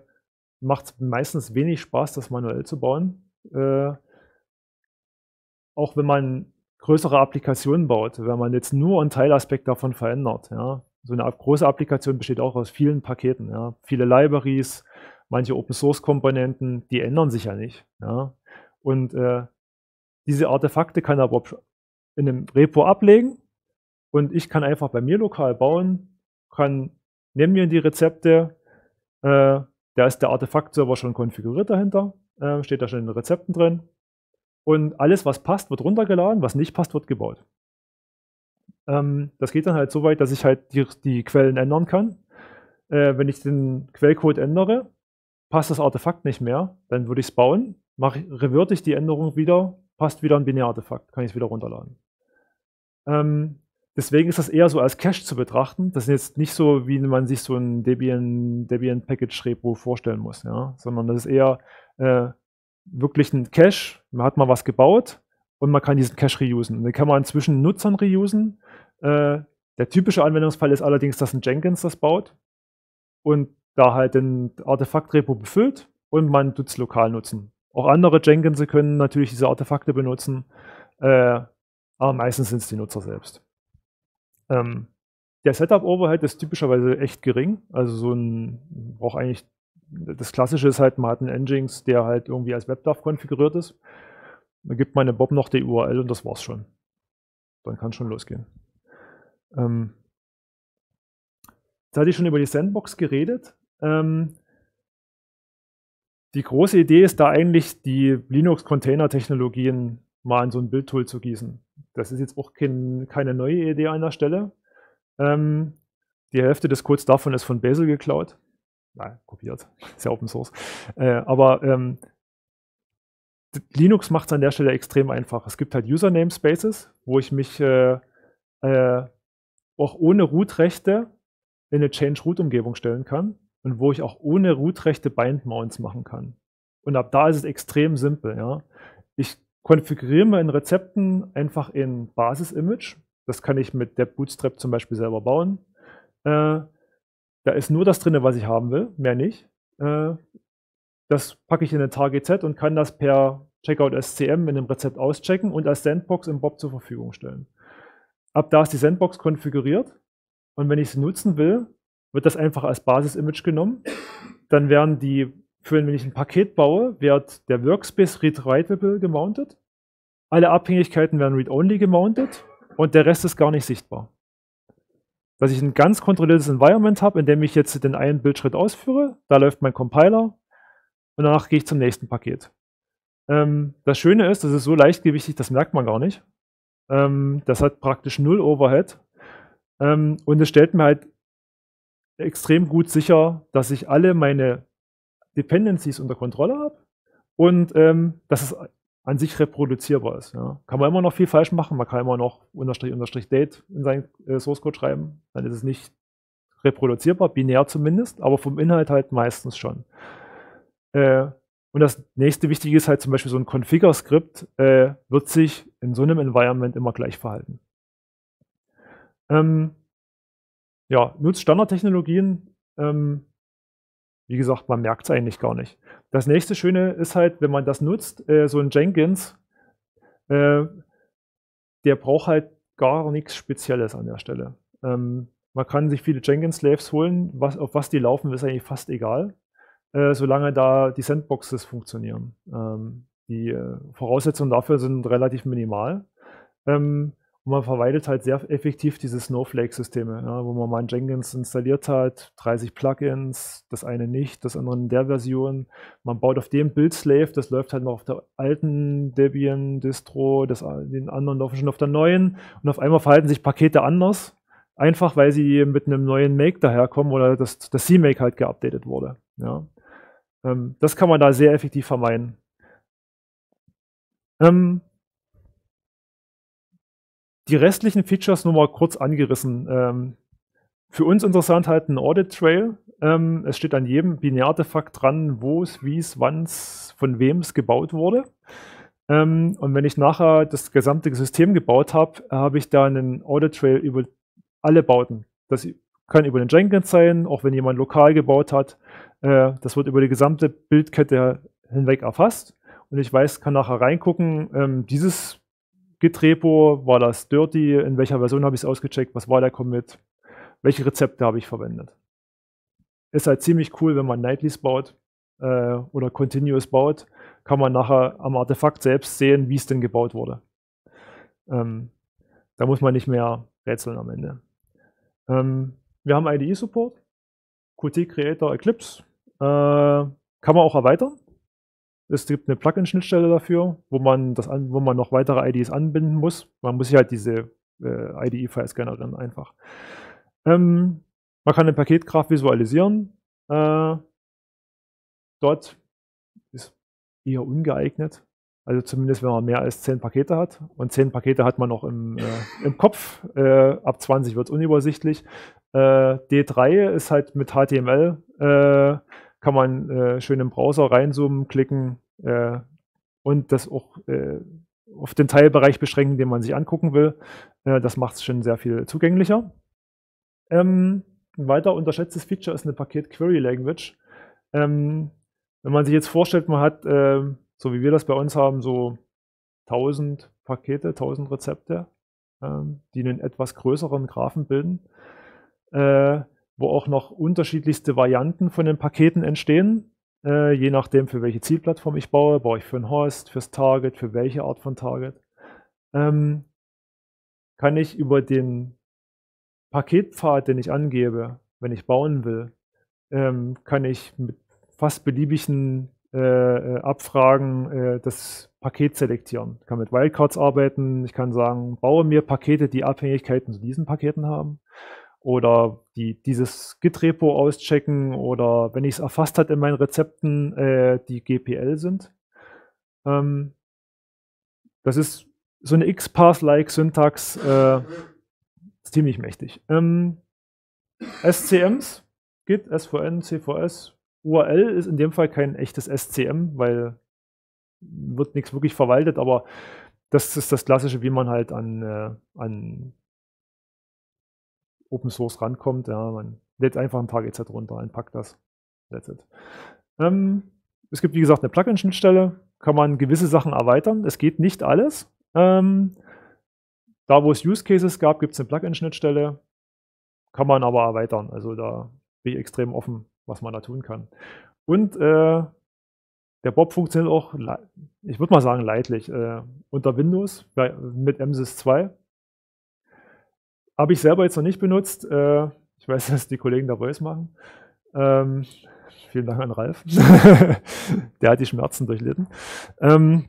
macht es meistens wenig Spaß, das manuell zu bauen. Äh, auch wenn man größere Applikationen baut, wenn man jetzt nur einen Teilaspekt davon verändert. Ja. So eine große Applikation besteht auch aus vielen Paketen, ja. viele Libraries, manche Open-Source-Komponenten, die ändern sich ja nicht. Ja. Und äh, diese Artefakte kann er Bob in einem Repo ablegen und ich kann einfach bei mir lokal bauen, kann, nehme mir die Rezepte, äh, da ist der Artefakt-Server schon konfiguriert dahinter, äh, steht da schon in den Rezepten drin. Und alles, was passt, wird runtergeladen, was nicht passt, wird gebaut. Ähm, das geht dann halt so weit, dass ich halt die, die Quellen ändern kann. Äh, wenn ich den Quellcode ändere, passt das Artefakt nicht mehr, dann würde ich es bauen, mache, ich die Änderung wieder, passt wieder ein Binärartefakt, kann ich es wieder runterladen. Ähm, deswegen ist das eher so als Cache zu betrachten. Das ist jetzt nicht so, wie man sich so ein Debian, Debian Package Repo vorstellen muss, ja? sondern das ist eher äh, wirklich ein Cache. Man hat mal was gebaut und man kann diesen Cache reusen. den kann man zwischen Nutzern reusen. Äh, der typische Anwendungsfall ist allerdings, dass ein Jenkins das baut und da halt den Artefakt-Repo befüllt und man tut es lokal nutzen. Auch andere Jenkins können natürlich diese Artefakte benutzen, äh, aber meistens sind es die Nutzer selbst. Ähm, der Setup-Overhead ist typischerweise echt gering. Also so ein, braucht eigentlich, das Klassische ist halt, man hat einen Nginx, der halt irgendwie als WebDAV konfiguriert ist. Dann gibt meine Bob noch die URL und das war's schon. Dann kann schon losgehen. Ähm, jetzt hatte ich schon über die Sandbox geredet. Ähm, die große Idee ist da eigentlich, die Linux-Container-Technologien mal in so ein Bildtool zu gießen. Das ist jetzt auch kein, keine neue Idee an der Stelle. Ähm, die Hälfte des Codes davon ist von Bazel geklaut. Nein, kopiert. Ist ja Open Source. Äh, aber ähm, Linux macht es an der Stelle extrem einfach. Es gibt halt User-Namespaces, wo ich mich äh, äh, auch ohne Root-Rechte in eine Change-Root-Umgebung stellen kann und wo ich auch ohne Root-Rechte Bind-Mounts machen kann. Und ab da ist es extrem simpel. Ja. Ich konfiguriere mir Rezepten einfach in Basis-Image. Das kann ich mit der Bootstrap zum Beispiel selber bauen. Äh, da ist nur das drin, was ich haben will, mehr nicht. Äh, das packe ich in den Target Set und kann das per Checkout SCM in dem Rezept auschecken und als Sandbox im Bob zur Verfügung stellen. Ab da ist die Sandbox konfiguriert und wenn ich sie nutzen will, wird das einfach als Basis-Image genommen. Dann werden die, für wenn ich ein Paket baue, wird der Workspace read-writable gemountet. Alle Abhängigkeiten werden read-only gemountet und der Rest ist gar nicht sichtbar. Dass ich ein ganz kontrolliertes Environment habe, in dem ich jetzt den einen Bildschritt ausführe, da läuft mein Compiler und danach gehe ich zum nächsten Paket. Ähm, das Schöne ist, das ist so leichtgewichtig, das merkt man gar nicht. Ähm, das hat praktisch null Overhead. Ähm, und es stellt mir halt extrem gut sicher, dass ich alle meine Dependencies unter Kontrolle habe und ähm, dass es an sich reproduzierbar ist. Ja. Kann man immer noch viel falsch machen, man kann immer noch unterstrich, unterstrich Date in seinen äh, Source Code schreiben, dann ist es nicht reproduzierbar, binär zumindest, aber vom Inhalt halt meistens schon. Äh, und das nächste Wichtige ist halt zum Beispiel so ein Configure-Skript äh, wird sich in so einem Environment immer gleich verhalten. Ähm, ja, nutzt Standardtechnologien. Ähm, wie gesagt, man merkt es eigentlich gar nicht. Das nächste Schöne ist halt, wenn man das nutzt, äh, so ein Jenkins, äh, der braucht halt gar nichts Spezielles an der Stelle. Ähm, man kann sich viele Jenkins-Slaves holen, was, auf was die laufen, ist eigentlich fast egal. Äh, solange da die Sandboxes funktionieren. Ähm, die äh, Voraussetzungen dafür sind relativ minimal. Ähm, und man verwaltet halt sehr effektiv diese Snowflake-Systeme, ja, wo man mal ein Jenkins installiert hat, 30 Plugins, das eine nicht, das andere in der Version. Man baut auf dem Build-Slave, das läuft halt noch auf der alten Debian-Distro, den anderen laufen schon auf der neuen. Und auf einmal verhalten sich Pakete anders, einfach weil sie mit einem neuen Make daherkommen oder das, das CMake halt geupdatet wurde. Ja. Ähm, das kann man da sehr effektiv vermeiden. Ähm, die restlichen Features nur mal kurz angerissen. Ähm, für uns interessant halt ein Audit Trail. Ähm, es steht an jedem Binärartefakt dran, wo es, wie es, wann es, von wem es gebaut wurde. Ähm, und wenn ich nachher das gesamte System gebaut habe, habe ich da einen Audit Trail über alle Bauten. Das kann über den Jenkins sein, auch wenn jemand lokal gebaut hat. Äh, das wird über die gesamte Bildkette hinweg erfasst. Und ich weiß, kann nachher reingucken, ähm, dieses Git-Repo, war das dirty, in welcher Version habe ich es ausgecheckt, was war der Commit, welche Rezepte habe ich verwendet. Ist halt ziemlich cool, wenn man Nightlies baut äh, oder Continuous baut, kann man nachher am Artefakt selbst sehen, wie es denn gebaut wurde. Ähm, da muss man nicht mehr rätseln am Ende. Ähm, wir haben IDE-Support, Qt Creator Eclipse, äh, kann man auch erweitern. Es gibt eine Plugin-Schnittstelle dafür, wo man, das an, wo man noch weitere IDs anbinden muss. Man muss sich halt diese äh, IDE-Files generieren einfach. Ähm, man kann den Paketgraph visualisieren. Äh, dort ist eher ungeeignet. Also zumindest, wenn man mehr als 10 Pakete hat. Und 10 Pakete hat man noch im, äh, im Kopf. Äh, ab 20 wird es unübersichtlich. Äh, D3 ist halt mit HTML äh, kann man äh, schön im Browser reinzoomen, klicken äh, und das auch äh, auf den Teilbereich beschränken, den man sich angucken will. Äh, das macht es schon sehr viel zugänglicher. Ähm, ein weiter unterschätztes Feature ist eine Paket-Query-Language. Ähm, wenn man sich jetzt vorstellt, man hat, äh, so wie wir das bei uns haben, so 1000 Pakete, 1000 Rezepte, ähm, die einen etwas größeren Graphen bilden, äh, wo auch noch unterschiedlichste Varianten von den Paketen entstehen, äh, je nachdem, für welche Zielplattform ich baue. Baue ich für ein Host, fürs Target, für welche Art von Target. Ähm, kann ich über den Paketpfad, den ich angebe, wenn ich bauen will, ähm, kann ich mit fast beliebigen äh, äh, abfragen, äh, das Paket selektieren. Ich kann mit Wildcards arbeiten, ich kann sagen, baue mir Pakete, die Abhängigkeiten zu diesen Paketen haben oder die dieses Git-Repo auschecken oder wenn ich es erfasst hat in meinen Rezepten, äh, die GPL sind. Ähm, das ist so eine XPath-like Syntax, äh, ziemlich mächtig. Ähm, SCMs, Git, SVN, CVS, URL ist in dem Fall kein echtes SCM, weil wird nichts wirklich verwaltet, aber das ist das Klassische, wie man halt an, äh, an Open Source rankommt. Ja, man lädt einfach ein Target Set runter und packt das. That's it. Ähm, es gibt, wie gesagt, eine Plugin-Schnittstelle, kann man gewisse Sachen erweitern. Es geht nicht alles. Ähm, da, wo es Use Cases gab, gibt es eine Plugin-Schnittstelle, kann man aber erweitern. Also da bin ich extrem offen, was man da tun kann. Und äh, der Bob funktioniert auch, ich würde mal sagen, leidlich äh, unter Windows bei, mit MSys 2. Habe ich selber jetzt noch nicht benutzt. Äh, ich weiß, dass die Kollegen da Voice machen. Ähm, vielen Dank an Ralf. Der hat die Schmerzen durchlitten. Ähm,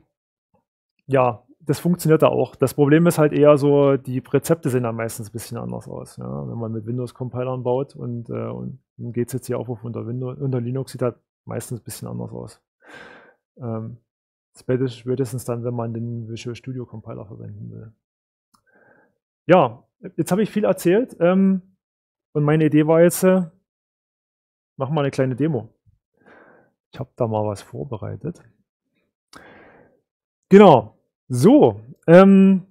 ja, das funktioniert da auch. Das Problem ist halt eher so, die Rezepte sehen dann meistens ein bisschen anders aus. Ja? Wenn man mit Windows-Compilern baut und, äh, und auch auf unter, unter Linux, sieht halt meistens ein bisschen anders aus. Ähm, spätestens dann, wenn man den Visual Studio Compiler verwenden will. Ja, jetzt habe ich viel erzählt ähm, und meine Idee war jetzt, äh, machen wir eine kleine Demo. Ich habe da mal was vorbereitet. Genau, so, ähm,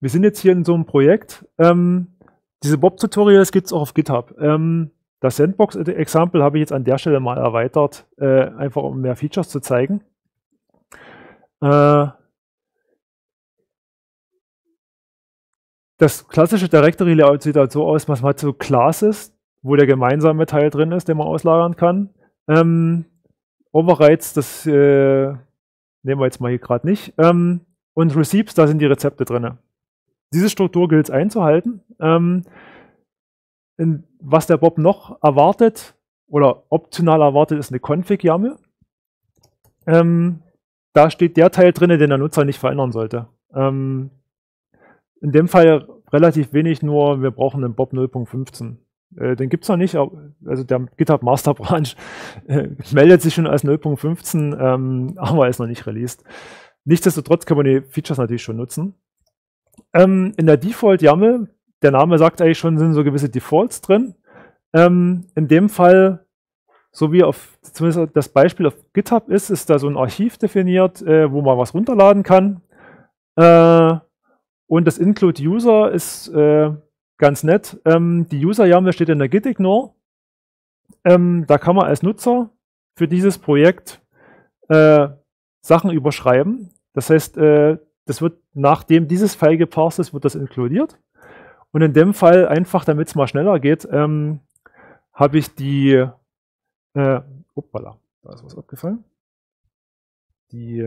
wir sind jetzt hier in so einem Projekt. Ähm, diese Bob-Tutorials gibt es auch auf GitHub. Ähm, das Sandbox-Example habe ich jetzt an der Stelle mal erweitert, äh, einfach um mehr Features zu zeigen. Äh, das klassische Directory Layout sieht halt so aus, dass man hat so Classes, wo der gemeinsame Teil drin ist, den man auslagern kann. Ähm, Overrides, das äh, nehmen wir jetzt mal hier gerade nicht. Ähm, und Receipts, da sind die Rezepte drin. Diese Struktur gilt es einzuhalten. Ähm, in, was der Bob noch erwartet oder optional erwartet, ist eine Config-YAML. Ähm, da steht der Teil drin, den der Nutzer nicht verändern sollte. Ähm, in dem Fall relativ wenig, nur wir brauchen einen Bob 0.15. Äh, den gibt es noch nicht, also der GitHub Master Branch äh, meldet sich schon als 0.15, ähm, aber ist noch nicht released. Nichtsdestotrotz kann man die Features natürlich schon nutzen. Ähm, in der Default YAML, der Name sagt eigentlich schon, sind so gewisse Defaults drin. Ähm, in dem Fall, so wie auf zumindest das Beispiel auf GitHub ist, ist da so ein Archiv definiert, äh, wo man was runterladen kann. Äh, und das Include User ist äh, ganz nett. Ähm, die User-YAML steht in der Git-Ignore. Ähm, da kann man als Nutzer für dieses Projekt äh, Sachen überschreiben. Das heißt, äh, das wird, nachdem dieses File geparst ist, wird das inkludiert. Und in dem Fall, einfach damit es mal schneller geht, ähm, habe ich die, äh, hoppala, da ist was abgefallen. Die,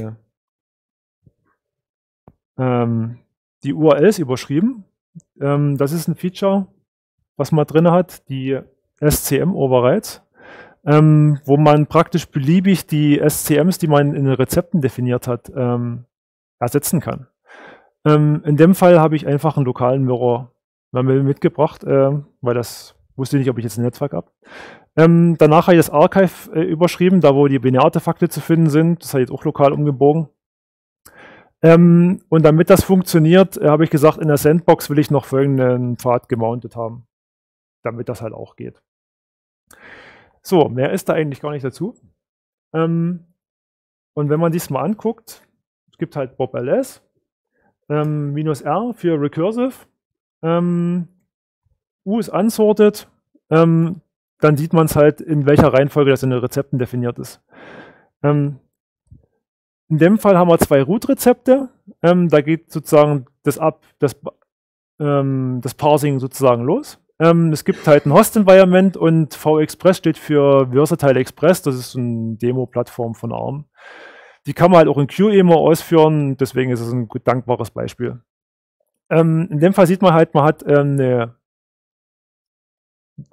ähm, die URLs überschrieben. Ähm, das ist ein Feature, was man drin hat, die SCM-Overrides ähm, wo man praktisch beliebig die SCMs, die man in den Rezepten definiert hat, ähm, ersetzen kann. Ähm, in dem Fall habe ich einfach einen lokalen Mirror mitgebracht, äh, weil das wusste ich nicht, ob ich jetzt ein Netzwerk habe. Ähm, danach habe ich das Archive äh, überschrieben, da wo die Binärartefakte zu finden sind. Das habe ich jetzt auch lokal umgebogen. Ähm, und damit das funktioniert, äh, habe ich gesagt, in der Sandbox will ich noch folgenden Pfad gemountet haben, damit das halt auch geht. So, mehr ist da eigentlich gar nicht dazu. Ähm, und wenn man dies mal anguckt, es gibt halt Bob LS, ähm, minus R für Recursive, ähm, U ist unsorted, ähm, dann sieht man es halt, in welcher Reihenfolge das in den Rezepten definiert ist. Ähm, in dem Fall haben wir zwei Root-Rezepte. Ähm, da geht sozusagen das, ab, das, das Parsing sozusagen los. Ähm, es gibt halt ein Host-Environment und VExpress steht für Versatile Express. Das ist eine Demo-Plattform von ARM. Die kann man halt auch in QEMO ausführen, deswegen ist es ein gut dankbares Beispiel. Ähm, in dem Fall sieht man halt, man hat ähm, eine,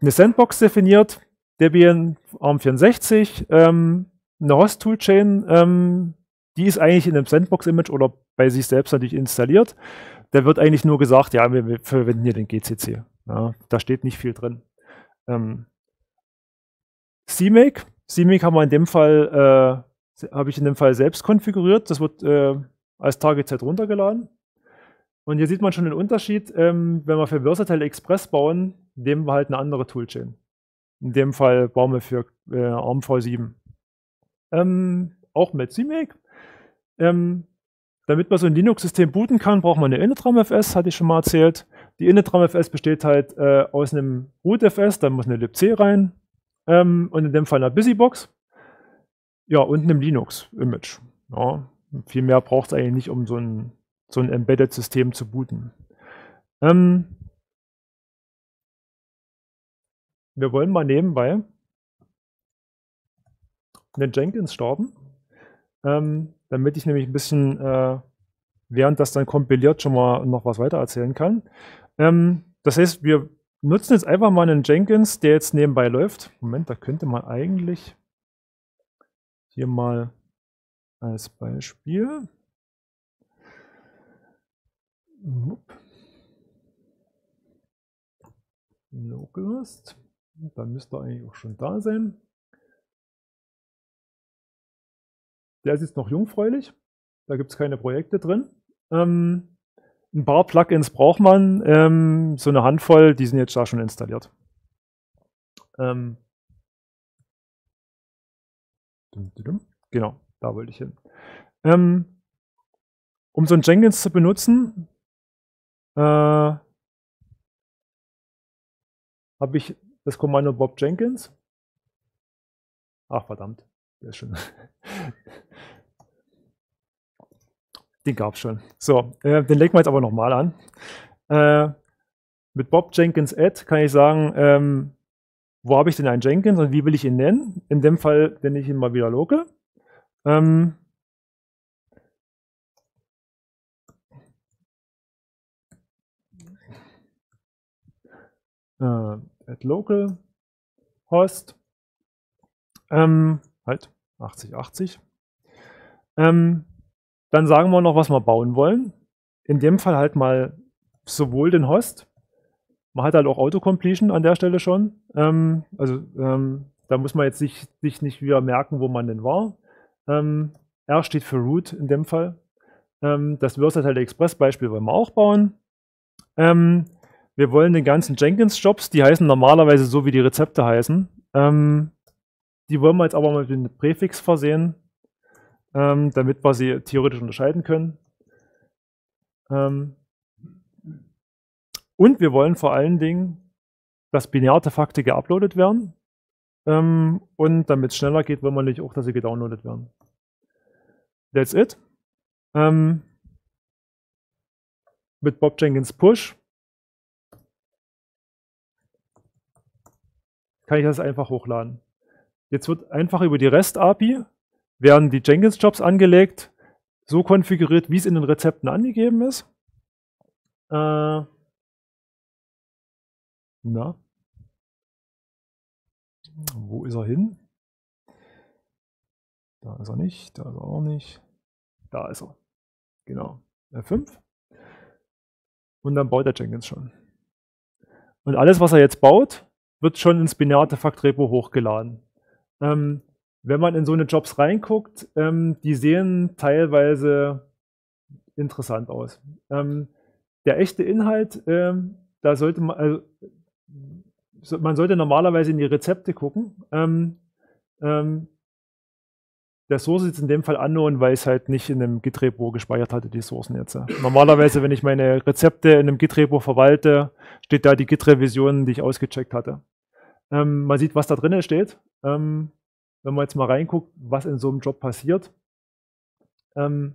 eine, Sandbox definiert, Debian ARM64. Ähm, eine Host-Toolchain, ähm, die ist eigentlich in einem Sandbox-Image oder bei sich selbst natürlich installiert. Da wird eigentlich nur gesagt, ja, wir, wir verwenden hier den GCC. Ja, da steht nicht viel drin. Ähm, CMake, CMake haben wir in dem Fall, äh, habe ich in dem Fall selbst konfiguriert. Das wird äh, als Target-Set runtergeladen. Und hier sieht man schon den Unterschied, ähm, wenn wir für Versatile Express bauen, nehmen wir halt eine andere Toolchain. In dem Fall bauen wir für äh, ARM V7. Ähm, auch mit CMake. Ähm, damit man so ein Linux-System booten kann, braucht man eine initramfs, hatte ich schon mal erzählt. Die initramfs besteht halt äh, aus einem rootfs, da muss eine libc rein ähm, und in dem Fall einer busybox. Ja, und einem Linux-Image. Ja, viel mehr braucht es eigentlich nicht, um so ein, so ein Embedded-System zu booten. Ähm, wir wollen mal nebenbei einen Jenkins starten, ähm, damit ich nämlich ein bisschen, äh, während das dann kompiliert, schon mal noch was weiter erzählen kann. Ähm, das heißt, wir nutzen jetzt einfach mal einen Jenkins, der jetzt nebenbei läuft. Moment, da könnte man eigentlich hier mal als Beispiel. Localhost. Dann müsste er eigentlich auch schon da sein. Der ist jetzt noch jungfräulich. Da gibt es keine Projekte drin. Ähm, ein paar Plugins braucht man. Ähm, so eine Handvoll, die sind jetzt da schon installiert. Ähm, genau, da wollte ich hin. Ähm, um so ein Jenkins zu benutzen, äh, habe ich das Kommando Bob Jenkins. Ach verdammt, der ist schon. Den gab es schon. So, äh, den legen wir jetzt aber nochmal an. Äh, mit Bob Jenkins Add kann ich sagen, ähm, wo habe ich denn einen Jenkins und wie will ich ihn nennen? In dem Fall nenne ich ihn mal wieder local. Ähm, äh, at local host ähm, halt 8080 ähm, dann sagen wir noch, was wir bauen wollen. In dem Fall halt mal sowohl den Host, man hat halt auch Autocompletion an der Stelle schon. Ähm, also ähm, da muss man jetzt sich, sich nicht wieder merken, wo man denn war. Ähm, R steht für Root in dem Fall. Ähm, das Versatile Express Beispiel wollen wir auch bauen. Ähm, wir wollen den ganzen Jenkins-Jobs, die heißen normalerweise so, wie die Rezepte heißen. Ähm, die wollen wir jetzt aber mal mit einem Präfix versehen ähm, damit wir sie theoretisch unterscheiden können. Ähm, und wir wollen vor allen Dingen, dass Binärartefakte geuploadet werden. Ähm, und damit es schneller geht, wollen wir nicht auch, dass sie gedownloadet werden. That's it. Ähm, mit Bob Jenkins Push kann ich das einfach hochladen. Jetzt wird einfach über die REST-API werden die Jenkins-Jobs angelegt, so konfiguriert, wie es in den Rezepten angegeben ist. Äh, na, wo ist er hin? Da ist er nicht, da ist er auch nicht. Da ist er. Genau. F5. Und dann baut der Jenkins schon. Und alles, was er jetzt baut, wird schon ins Binär-Artefakt-Repo hochgeladen. Ähm, wenn man in so eine Jobs reinguckt, ähm, die sehen teilweise interessant aus. Ähm, der echte Inhalt, ähm, da sollte man, also, man sollte normalerweise in die Rezepte gucken. Ähm, ähm, der Source ist in dem Fall unknown, weil ich es halt nicht in einem Git-Repo gespeichert hatte, die Sourcen jetzt. Normalerweise, wenn ich meine Rezepte in einem Git-Repo verwalte, steht da die Git-Revision, die ich ausgecheckt hatte. Ähm, man sieht, was da drin steht. Ähm, wenn man jetzt mal reinguckt, was in so einem Job passiert, ähm,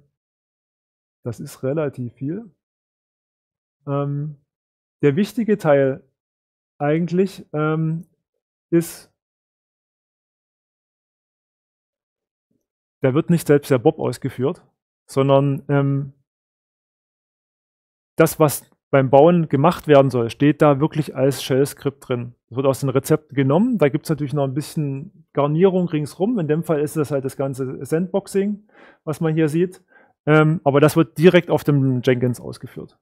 das ist relativ viel. Ähm, der wichtige Teil eigentlich ähm, ist, da wird nicht selbst der Bob ausgeführt, sondern ähm, das, was beim Bauen gemacht werden soll, steht da wirklich als Shell-Skript drin. Das wird aus den Rezepten genommen. Da gibt es natürlich noch ein bisschen Garnierung ringsrum. In dem Fall ist das halt das ganze Sandboxing, was man hier sieht. Ähm, aber das wird direkt auf dem Jenkins ausgeführt.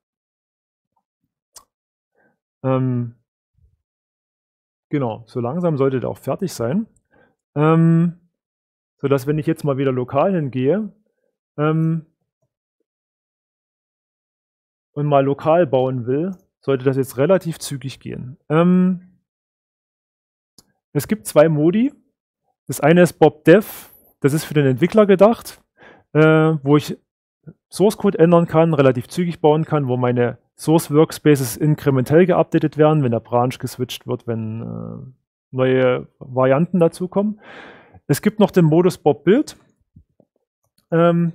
Ähm, genau, so langsam sollte der auch fertig sein. Ähm, sodass, wenn ich jetzt mal wieder lokal hingehe, ähm, und mal lokal bauen will, sollte das jetzt relativ zügig gehen. Ähm, es gibt zwei Modi. Das eine ist Bob Dev, das ist für den Entwickler gedacht, äh, wo ich Source Code ändern kann, relativ zügig bauen kann, wo meine Source Workspaces inkrementell geupdatet werden, wenn der Branch geswitcht wird, wenn äh, neue Varianten dazukommen. Es gibt noch den Modus Bob Build. Ähm,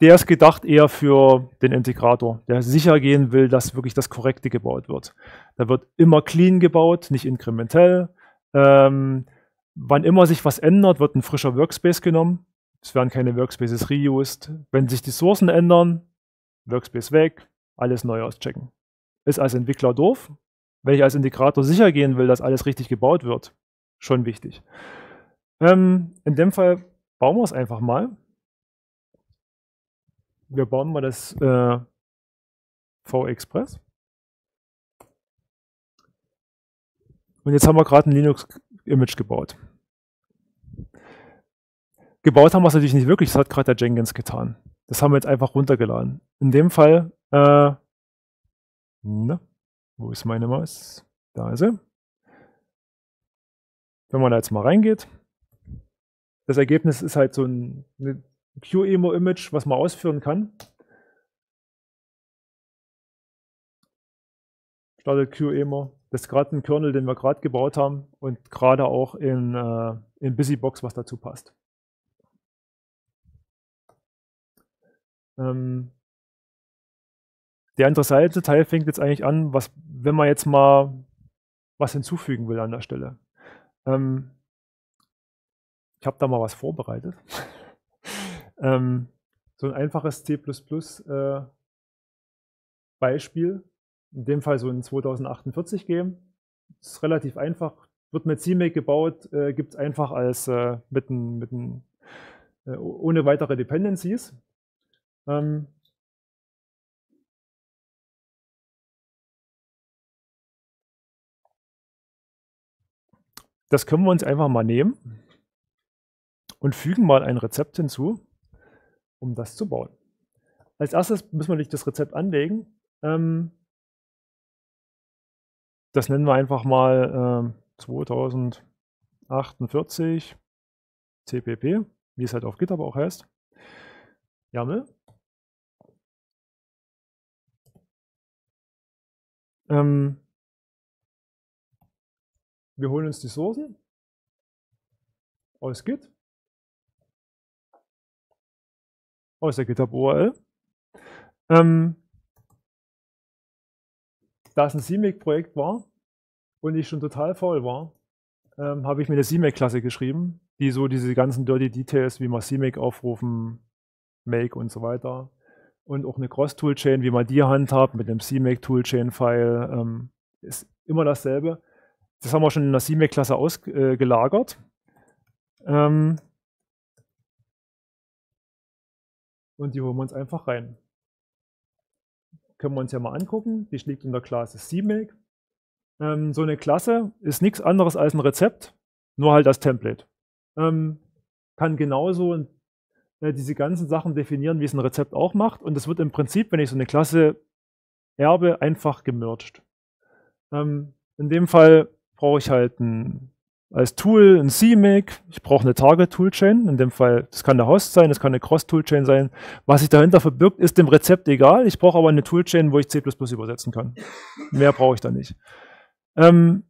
der ist gedacht eher für den Integrator, der sicher gehen will, dass wirklich das Korrekte gebaut wird. Da wird immer clean gebaut, nicht inkrementell. Ähm, wann immer sich was ändert, wird ein frischer Workspace genommen. Es werden keine Workspaces reused. Wenn sich die Sourcen ändern, Workspace weg, alles neu auschecken. Ist als Entwickler doof. Wenn ich als Integrator sicher gehen will, dass alles richtig gebaut wird, schon wichtig. Ähm, in dem Fall bauen wir es einfach mal wir bauen mal das äh, V-Express. Und jetzt haben wir gerade ein Linux-Image gebaut. Gebaut haben wir es natürlich nicht wirklich, das hat gerade der Jenkins getan. Das haben wir jetzt einfach runtergeladen. In dem Fall, äh, na, wo ist meine Maus? Da ist sie. Wenn man da jetzt mal reingeht, das Ergebnis ist halt so ein, eine QEMO-Image, was man ausführen kann. Startet QEMO. Das ist gerade ein Kernel, den wir gerade gebaut haben und gerade auch in, äh, in BusyBox, was dazu passt. Ähm, der interessante Teil fängt jetzt eigentlich an, was, wenn man jetzt mal was hinzufügen will an der Stelle. Ähm, ich habe da mal was vorbereitet. Ähm, so ein einfaches C++ äh, in dem Fall so ein 2048 Game. Das ist relativ einfach, wird mit CMake gebaut, äh, gibt es einfach als äh, mit ein, mit ein, äh, ohne weitere Dependencies. Ähm, das können wir uns einfach mal nehmen und fügen mal ein Rezept hinzu um das zu bauen. Als erstes müssen wir nicht das Rezept anlegen. Ähm, das nennen wir einfach mal ähm, 2048 CPP, wie es halt auf GitHub auch heißt. YAML. Ähm, wir holen uns die Sourcen aus Git aus der GitHub-URL. Ähm, da es ein CMake-Projekt war und ich schon total faul war, ähm, habe ich mir eine CMake-Klasse geschrieben, die so diese ganzen Dirty Details, wie man CMake aufrufen, Make und so weiter und auch eine Cross-Toolchain, wie man die handhabt mit dem CMake-Toolchain-File, ähm, ist immer dasselbe. Das haben wir schon in der CMake-Klasse ausgelagert. Äh, und die holen wir uns einfach rein. Können wir uns ja mal angucken. Die liegt in der Klasse CMake. Ähm, so eine Klasse ist nichts anderes als ein Rezept, nur halt als Template. Ähm, kann genauso äh, diese ganzen Sachen definieren, wie es ein Rezept auch macht. Und es wird im Prinzip, wenn ich so eine Klasse erbe, einfach gemerged. Ähm, in dem Fall brauche ich halt ein als Tool ein CMake, ich brauche eine Target-Toolchain, in dem Fall, das kann der Host sein, das kann eine Cross-Toolchain sein. Was sich dahinter verbirgt, ist dem Rezept egal. Ich brauche aber eine Toolchain, wo ich C++ übersetzen kann. Mehr brauche ich da nicht. Ähm,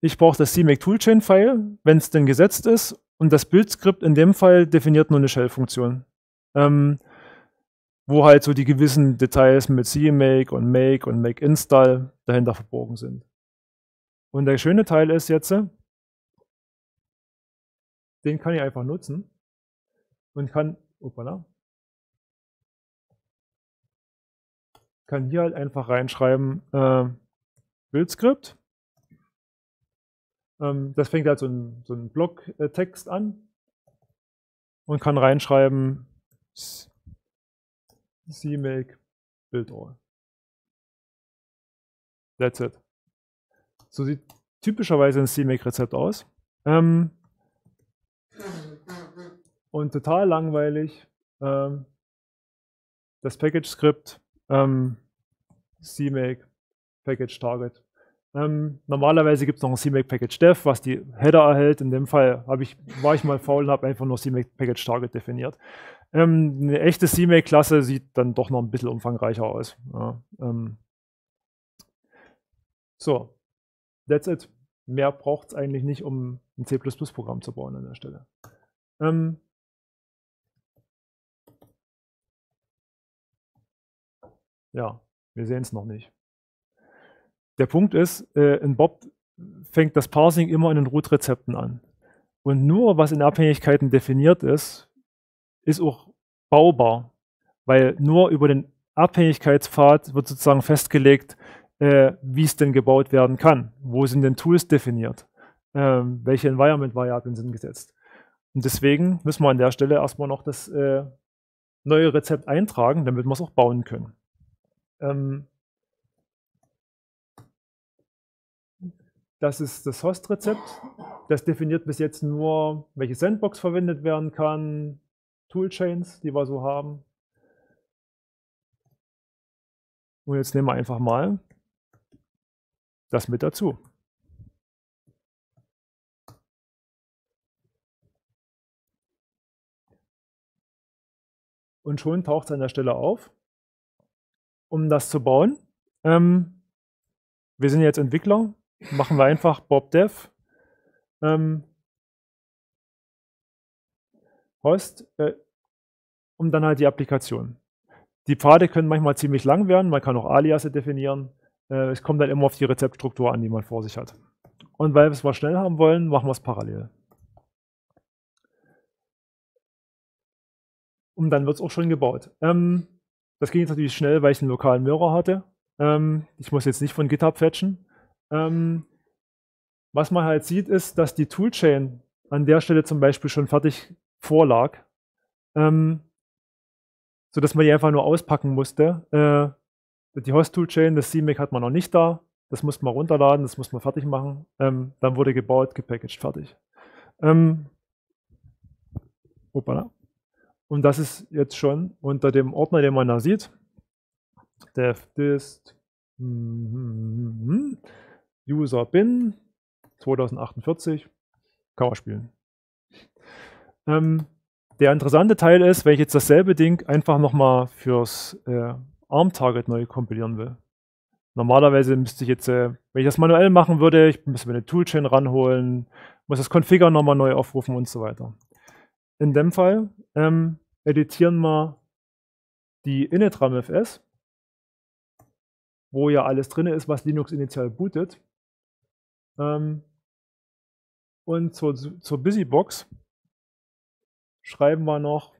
ich brauche das CMake Toolchain-File, wenn es denn gesetzt ist. Und das Bildskript in dem Fall definiert nur eine Shell-Funktion. Ähm, wo halt so die gewissen Details mit CMake und Make und Make Install dahinter verborgen sind. Und der schöne Teil ist jetzt, den kann ich einfach nutzen und kann, opala, kann hier halt einfach reinschreiben, äh, Bildskript. Ähm, das fängt halt so ein, so ein Blocktext an und kann reinschreiben CMake Build All. That's it. So sieht typischerweise ein CMake-Rezept aus. Ähm, und total langweilig. Ähm, das Package-Skript ähm, CMake Package Target. Ähm, normalerweise gibt es noch ein CMake Package Dev, was die Header erhält. In dem Fall ich, war ich mal faul und habe einfach nur CMake Package Target definiert. Ähm, eine echte CMake-Klasse sieht dann doch noch ein bisschen umfangreicher aus. Ja, ähm. so, that's it. Mehr braucht es eigentlich nicht, um ein C++-Programm zu bauen an der Stelle. Ähm, ja, wir sehen es noch nicht. Der Punkt ist, äh, in Bob fängt das Parsing immer in den Root-Rezepten an. Und nur was in Abhängigkeiten definiert ist, ist auch baubar, weil nur über den Abhängigkeitspfad wird sozusagen festgelegt, äh, wie es denn gebaut werden kann. Wo sind denn Tools definiert? Ähm, welche Environment-Variablen sind gesetzt? Und deswegen müssen wir an der Stelle erstmal noch das äh, neue Rezept eintragen, damit wir es auch bauen können. Ähm, das ist das Host-Rezept. Das definiert bis jetzt nur, welche Sandbox verwendet werden kann, Toolchains, die wir so haben. Und jetzt nehmen wir einfach mal das mit dazu. Und schon taucht es an der Stelle auf um das zu bauen. Ähm, wir sind jetzt Entwickler, machen wir einfach Bob Dev. Ähm, Host, äh, um dann halt die Applikation. Die Pfade können manchmal ziemlich lang werden, man kann auch Aliasse definieren. Äh, es kommt dann immer auf die Rezeptstruktur an, die man vor sich hat. Und weil wir es mal schnell haben wollen, machen wir es parallel. Und dann wird es auch schon gebaut. Ähm, das ging jetzt natürlich schnell, weil ich einen lokalen Mirror hatte. Ähm, ich muss jetzt nicht von GitHub fetchen. Ähm, was man halt sieht, ist, dass die Toolchain an der Stelle zum Beispiel schon fertig vorlag, ähm, sodass man die einfach nur auspacken musste. Äh, die Host-Toolchain, das CMake hat man noch nicht da. Das muss man runterladen, das muss man fertig machen. Ähm, dann wurde gebaut, gepackaged, fertig. Ähm, Opala. Und das ist jetzt schon unter dem Ordner, den man da sieht. devdist mm, user bin 2048 kann man spielen. Ähm, der interessante Teil ist, wenn ich jetzt dasselbe Ding einfach nochmal fürs äh, ARM-Target neu kompilieren will. Normalerweise müsste ich jetzt, äh, wenn ich das manuell machen würde, ich müsste mir eine Toolchain ranholen, muss das Configure nochmal neu aufrufen und so weiter. In dem Fall ähm, editieren wir die initramfs, wo ja alles drin ist, was Linux initial bootet. Ähm, und zur, zur Busybox schreiben wir noch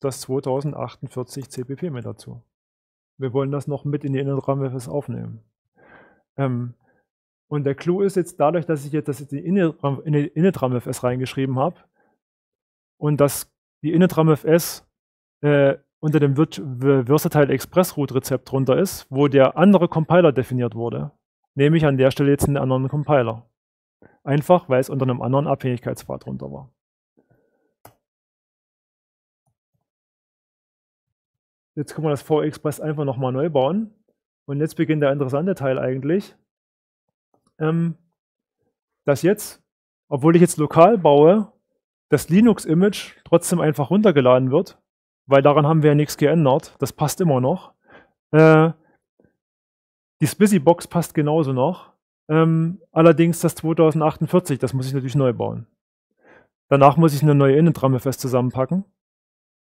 das 2048 CPP mit dazu. Wir wollen das noch mit in die initramfs aufnehmen. Ähm, und der Clou ist jetzt dadurch, dass ich jetzt das in die initramfs reingeschrieben habe und das die initramfs äh, unter dem Versatile Express Root Rezept drunter ist, wo der andere Compiler definiert wurde, nehme ich an der Stelle jetzt einen anderen Compiler. Einfach, weil es unter einem anderen Abhängigkeitspfad drunter war. Jetzt können wir das V-Express einfach nochmal neu bauen. Und jetzt beginnt der interessante Teil eigentlich, ähm, dass jetzt, obwohl ich jetzt lokal baue, das Linux-Image trotzdem einfach runtergeladen wird, weil daran haben wir ja nichts geändert. Das passt immer noch. Äh, die Splizzy-Box passt genauso noch. Ähm, allerdings das 2048, das muss ich natürlich neu bauen. Danach muss ich eine neue Innentramme-Fest zusammenpacken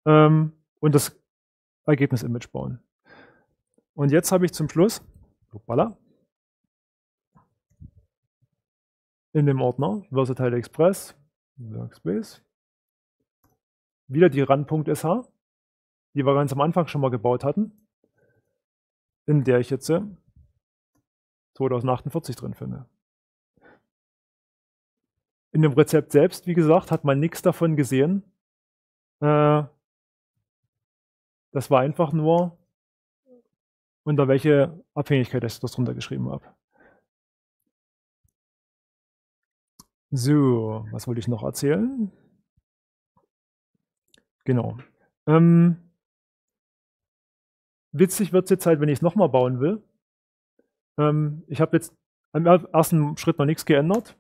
ähm, und das Ergebnis-Image bauen. Und jetzt habe ich zum Schluss hoppala, in dem Ordner Versatile Express Workspace. Wieder die Randpunkt.sh, die wir ganz am Anfang schon mal gebaut hatten. in der ich jetzt 2048 drin finde. In dem Rezept selbst, wie gesagt, hat man nichts davon gesehen. Äh, das war einfach nur, unter welche Abhängigkeit ich das drunter geschrieben habe. So, was wollte ich noch erzählen? Genau. Ähm, witzig wird es jetzt halt, wenn ich es nochmal bauen will. Ähm, ich habe jetzt am ersten Schritt noch nichts geändert.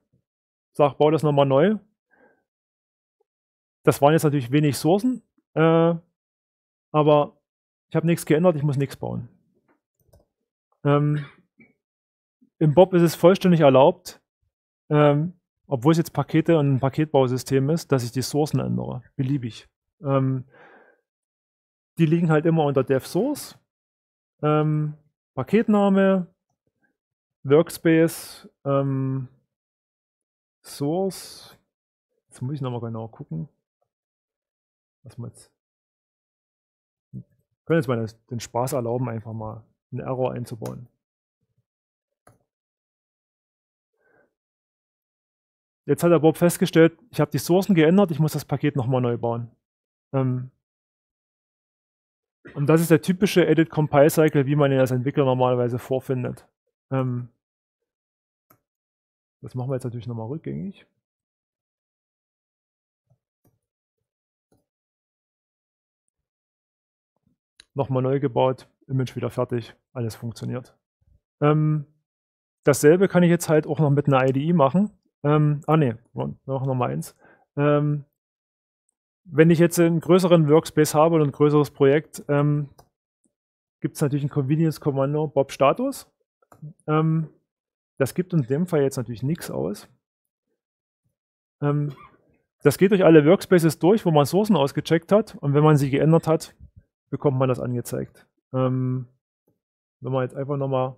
Sag, baue das nochmal neu. Das waren jetzt natürlich wenig Sourcen, äh, aber ich habe nichts geändert, ich muss nichts bauen. Ähm, Im Bob ist es vollständig erlaubt, ähm, obwohl es jetzt Pakete und ein Paketbausystem ist, dass ich die Sourcen ändere, beliebig. Ähm, die liegen halt immer unter dev source, ähm, Paketname, Workspace, ähm, Source. Jetzt muss ich nochmal genau gucken. Was wir jetzt. Können jetzt mal den Spaß erlauben, einfach mal einen Error einzubauen. Jetzt hat der Bob festgestellt, ich habe die Sourcen geändert, ich muss das Paket nochmal neu bauen. Ähm, und das ist der typische Edit-Compile-Cycle, wie man ihn als Entwickler normalerweise vorfindet. Ähm, das machen wir jetzt natürlich nochmal rückgängig. Nochmal neu gebaut, Image wieder fertig, alles funktioniert. Ähm, dasselbe kann ich jetzt halt auch noch mit einer IDE machen. Ähm, ah ne, noch, noch mal eins. Ähm, wenn ich jetzt einen größeren Workspace habe und ein größeres Projekt, ähm, gibt es natürlich ein Convenience-Kommando Bob Status. Ähm, das gibt in dem Fall jetzt natürlich nichts aus. Ähm, das geht durch alle Workspaces durch, wo man Sourcen ausgecheckt hat und wenn man sie geändert hat, bekommt man das angezeigt. Ähm, wenn wir jetzt einfach nochmal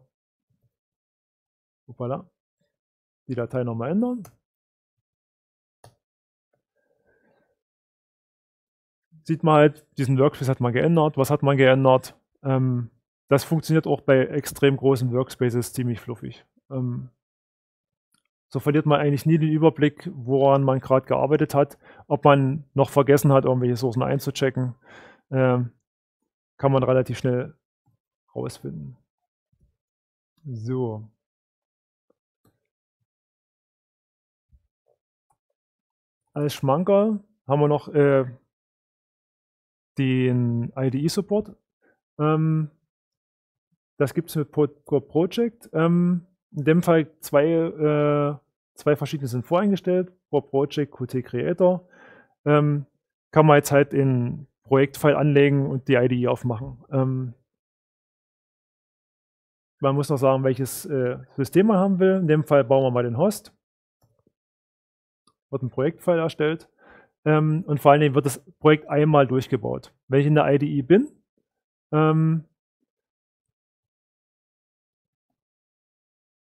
die Datei nochmal ändern. Sieht man halt, diesen Workspace hat man geändert. Was hat man geändert? Ähm, das funktioniert auch bei extrem großen Workspaces ziemlich fluffig. Ähm, so verliert man eigentlich nie den Überblick, woran man gerade gearbeitet hat. Ob man noch vergessen hat, irgendwelche Sourcen einzuchecken, äh, kann man relativ schnell rausfinden. So. Als Schmanker haben wir noch äh, den IDE-Support. Ähm, das gibt es mit Core Project. Ähm, in dem Fall zwei, äh, zwei verschiedene sind voreingestellt. Core Project, Qt Creator. Ähm, kann man jetzt halt in Projektfile anlegen und die IDE aufmachen. Ähm, man muss noch sagen, welches äh, System man haben will. In dem Fall bauen wir mal den Host. Wird ein Projektfile erstellt. Ähm, und vor allen Dingen wird das Projekt einmal durchgebaut. Wenn ich in der IDE bin, ähm,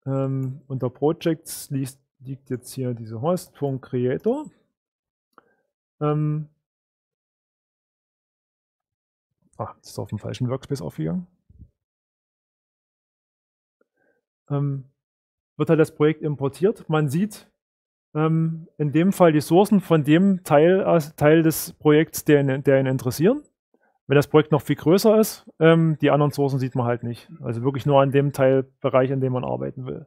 ähm, unter Projects liegt, liegt, jetzt hier diese Host.creator. Ähm, das ist auf dem falschen Workspace aufgegangen. Ähm, wird halt das Projekt importiert. Man sieht, ähm, in dem Fall die Sourcen von dem Teil, äh, Teil des Projekts, der ihn, der ihn interessieren. Wenn das Projekt noch viel größer ist, ähm, die anderen Sourcen sieht man halt nicht. Also wirklich nur an dem Teilbereich, an dem man arbeiten will.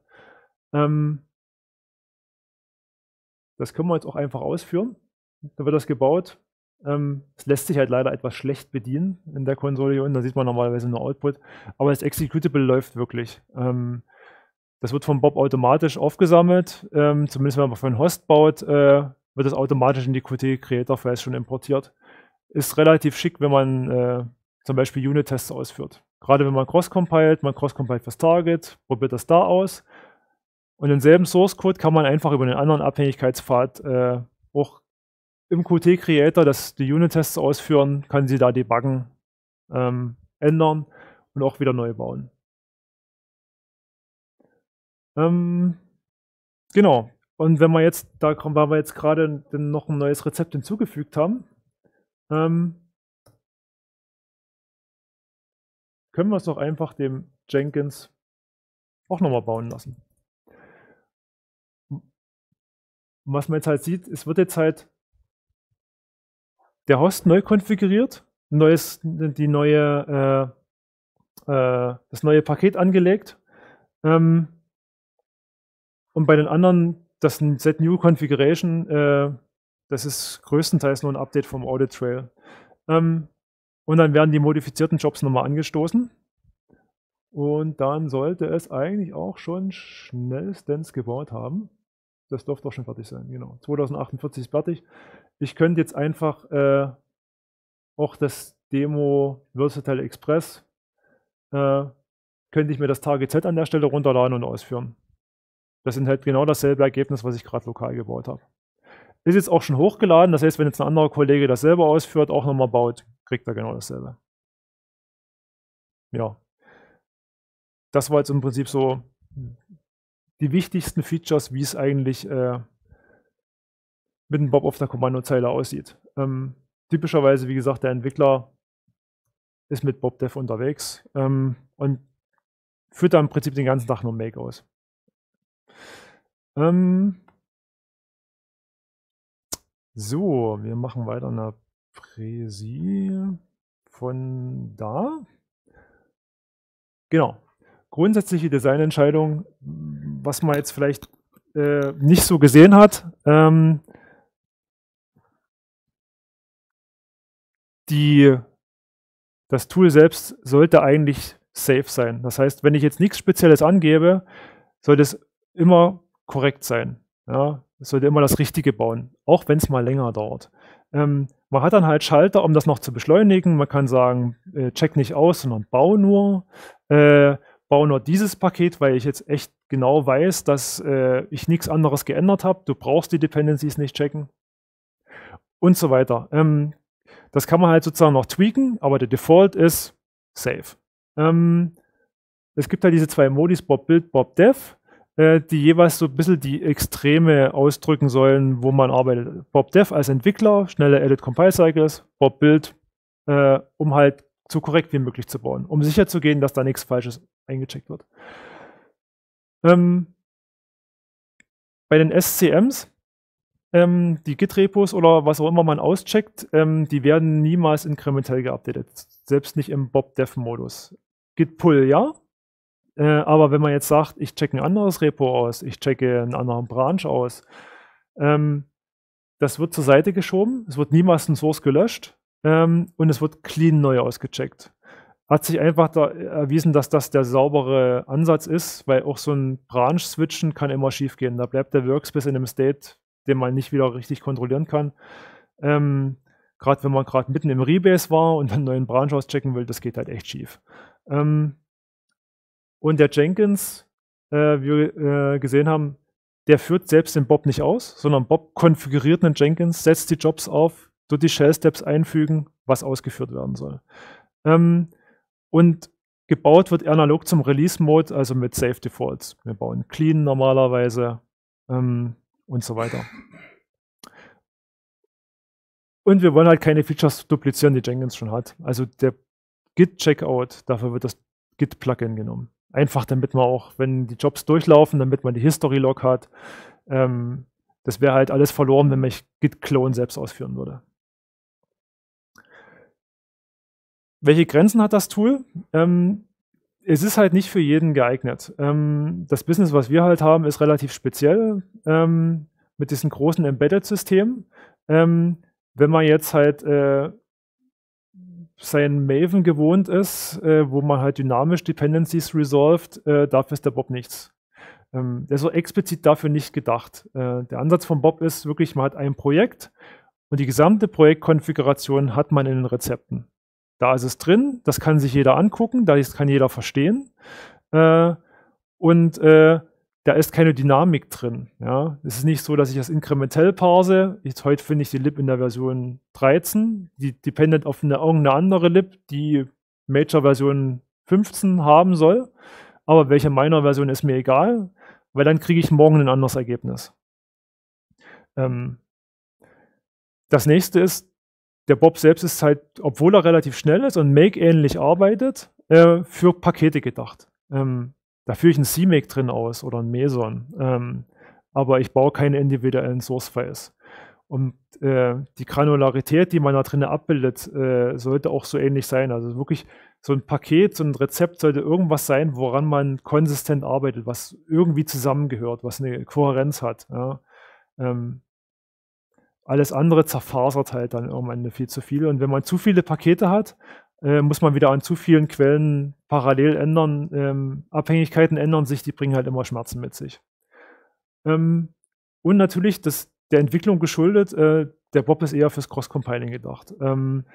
Ähm, das können wir jetzt auch einfach ausführen. Da wird das gebaut. Ähm, es lässt sich halt leider etwas schlecht bedienen in der Konsole hier unten. Da sieht man normalerweise nur Output. Aber das Executable läuft wirklich. Ähm, das wird vom Bob automatisch aufgesammelt. Ähm, zumindest wenn man für einen Host baut, äh, wird das automatisch in die Qt Creator Files schon importiert. Ist relativ schick, wenn man äh, zum Beispiel Unit-Tests ausführt. Gerade wenn man cross-compiled, man cross-compiled fürs Target, probiert das da aus. Und denselben Source-Code kann man einfach über einen anderen Abhängigkeitspfad äh, auch im Qt Creator, das die Unit-Tests ausführen, kann sie da debuggen, ähm, ändern und auch wieder neu bauen. Ähm, genau. Und wenn wir jetzt, da kommen, weil wir jetzt gerade noch ein neues Rezept hinzugefügt haben, ähm, können wir es doch einfach dem Jenkins auch nochmal bauen lassen. Und was man jetzt halt sieht, es wird jetzt halt der Host neu konfiguriert, neues, die neue, äh, äh, das neue Paket angelegt. Ähm, und bei den anderen, das Set New Configuration, äh, das ist größtenteils nur ein Update vom Audit Trail. Ähm, und dann werden die modifizierten Jobs nochmal angestoßen. Und dann sollte es eigentlich auch schon schnellstens gebaut haben. Das dürfte auch schon fertig sein, genau. 2048 ist fertig. Ich könnte jetzt einfach äh, auch das Demo Versatile Express, äh, könnte ich mir das Target Z an der Stelle runterladen und ausführen. Das enthält genau dasselbe Ergebnis, was ich gerade lokal gebaut habe. Ist jetzt auch schon hochgeladen, das heißt, wenn jetzt ein anderer Kollege das selber ausführt, auch nochmal baut, kriegt er genau dasselbe. Ja. Das war jetzt im Prinzip so die wichtigsten Features, wie es eigentlich äh, mit dem Bob auf der Kommandozeile aussieht. Ähm, typischerweise, wie gesagt, der Entwickler ist mit BobDev unterwegs ähm, und führt da im Prinzip den ganzen Tag nur Make aus. Ähm, so, wir machen weiter eine Präsi von da. Genau. Grundsätzliche Designentscheidung, was man jetzt vielleicht äh, nicht so gesehen hat. Ähm, die, das Tool selbst sollte eigentlich safe sein. Das heißt, wenn ich jetzt nichts Spezielles angebe, sollte es immer korrekt sein. Ja, es sollte immer das Richtige bauen, auch wenn es mal länger dauert. Ähm, man hat dann halt Schalter, um das noch zu beschleunigen. Man kann sagen, äh, check nicht aus, sondern bau nur. Äh, bau nur dieses Paket, weil ich jetzt echt genau weiß, dass äh, ich nichts anderes geändert habe. Du brauchst die Dependencies nicht checken. Und so weiter. Ähm, das kann man halt sozusagen noch tweaken, aber der Default ist safe. Ähm, es gibt halt diese zwei Modis, Bob Build, Bob Dev, äh, die jeweils so ein bisschen die Extreme ausdrücken sollen, wo man arbeitet. Bob Dev als Entwickler, schnelle Edit Compile Cycles, Bob Build, äh, um halt so korrekt wie möglich zu bauen, um sicherzugehen, dass da nichts Falsches eingecheckt wird. Ähm, bei den SCMs ähm, die Git-Repos oder was auch immer man auscheckt, ähm, die werden niemals inkrementell geupdatet. Selbst nicht im Bob-Dev-Modus. Git-Pull ja, äh, aber wenn man jetzt sagt, ich checke ein anderes Repo aus, ich checke einen anderen Branch aus, ähm, das wird zur Seite geschoben, es wird niemals ein Source gelöscht ähm, und es wird clean neu ausgecheckt. Hat sich einfach da erwiesen, dass das der saubere Ansatz ist, weil auch so ein Branch-Switchen kann immer schief gehen. Da bleibt der Workspace in einem State, den man nicht wieder richtig kontrollieren kann. Ähm, gerade wenn man gerade mitten im Rebase war und einen neuen Branch auschecken will, das geht halt echt schief. Ähm, und der Jenkins, äh, wie wir äh, gesehen haben, der führt selbst den Bob nicht aus, sondern Bob konfiguriert einen Jenkins, setzt die Jobs auf, tut die Shell-Steps einfügen, was ausgeführt werden soll. Ähm, und gebaut wird analog zum Release-Mode, also mit Safe Defaults. Wir bauen Clean normalerweise. Ähm, und so weiter. Und wir wollen halt keine Features duplizieren, die Jenkins schon hat. Also der Git-Checkout, dafür wird das Git-Plugin genommen. Einfach damit man auch, wenn die Jobs durchlaufen, damit man die History-Log hat. Ähm, das wäre halt alles verloren, wenn ich Git-Clone selbst ausführen würde. Welche Grenzen hat das Tool? Ähm, es ist halt nicht für jeden geeignet. Ähm, das Business, was wir halt haben, ist relativ speziell ähm, mit diesen großen Embedded-Systemen. Ähm, wenn man jetzt halt äh, sein Maven gewohnt ist, äh, wo man halt dynamisch Dependencies resolved, äh, dafür ist der Bob nichts. Ähm, der ist so explizit dafür nicht gedacht. Äh, der Ansatz von Bob ist wirklich, man hat ein Projekt und die gesamte Projektkonfiguration hat man in den Rezepten. Da ist es drin, das kann sich jeder angucken, das kann jeder verstehen. Äh, und äh, da ist keine Dynamik drin. Ja? Es ist nicht so, dass ich das inkrementell parse. Jetzt heute finde ich die lib in der Version 13, die dependent auf eine, irgendeine andere lib, die Major Version 15 haben soll. Aber welche meiner Version ist mir egal, weil dann kriege ich morgen ein anderes Ergebnis. Ähm, das nächste ist, der Bob selbst ist halt, obwohl er relativ schnell ist und Make-ähnlich arbeitet, äh, für Pakete gedacht. Ähm, da führe ich ein CMake drin aus oder ein Meson. Ähm, aber ich baue keine individuellen Source-Files. Und äh, die Granularität, die man da drin abbildet, äh, sollte auch so ähnlich sein. Also wirklich so ein Paket, so ein Rezept sollte irgendwas sein, woran man konsistent arbeitet, was irgendwie zusammengehört, was eine Kohärenz hat. Ja. Ähm, alles andere zerfasert halt dann irgendwann viel zu viel. Und wenn man zu viele Pakete hat, äh, muss man wieder an zu vielen Quellen parallel ändern. Ähm, Abhängigkeiten ändern sich, die bringen halt immer Schmerzen mit sich. Ähm, und natürlich, das, der Entwicklung geschuldet, äh, der Bob ist eher fürs Cross-Compiling gedacht. Ähm,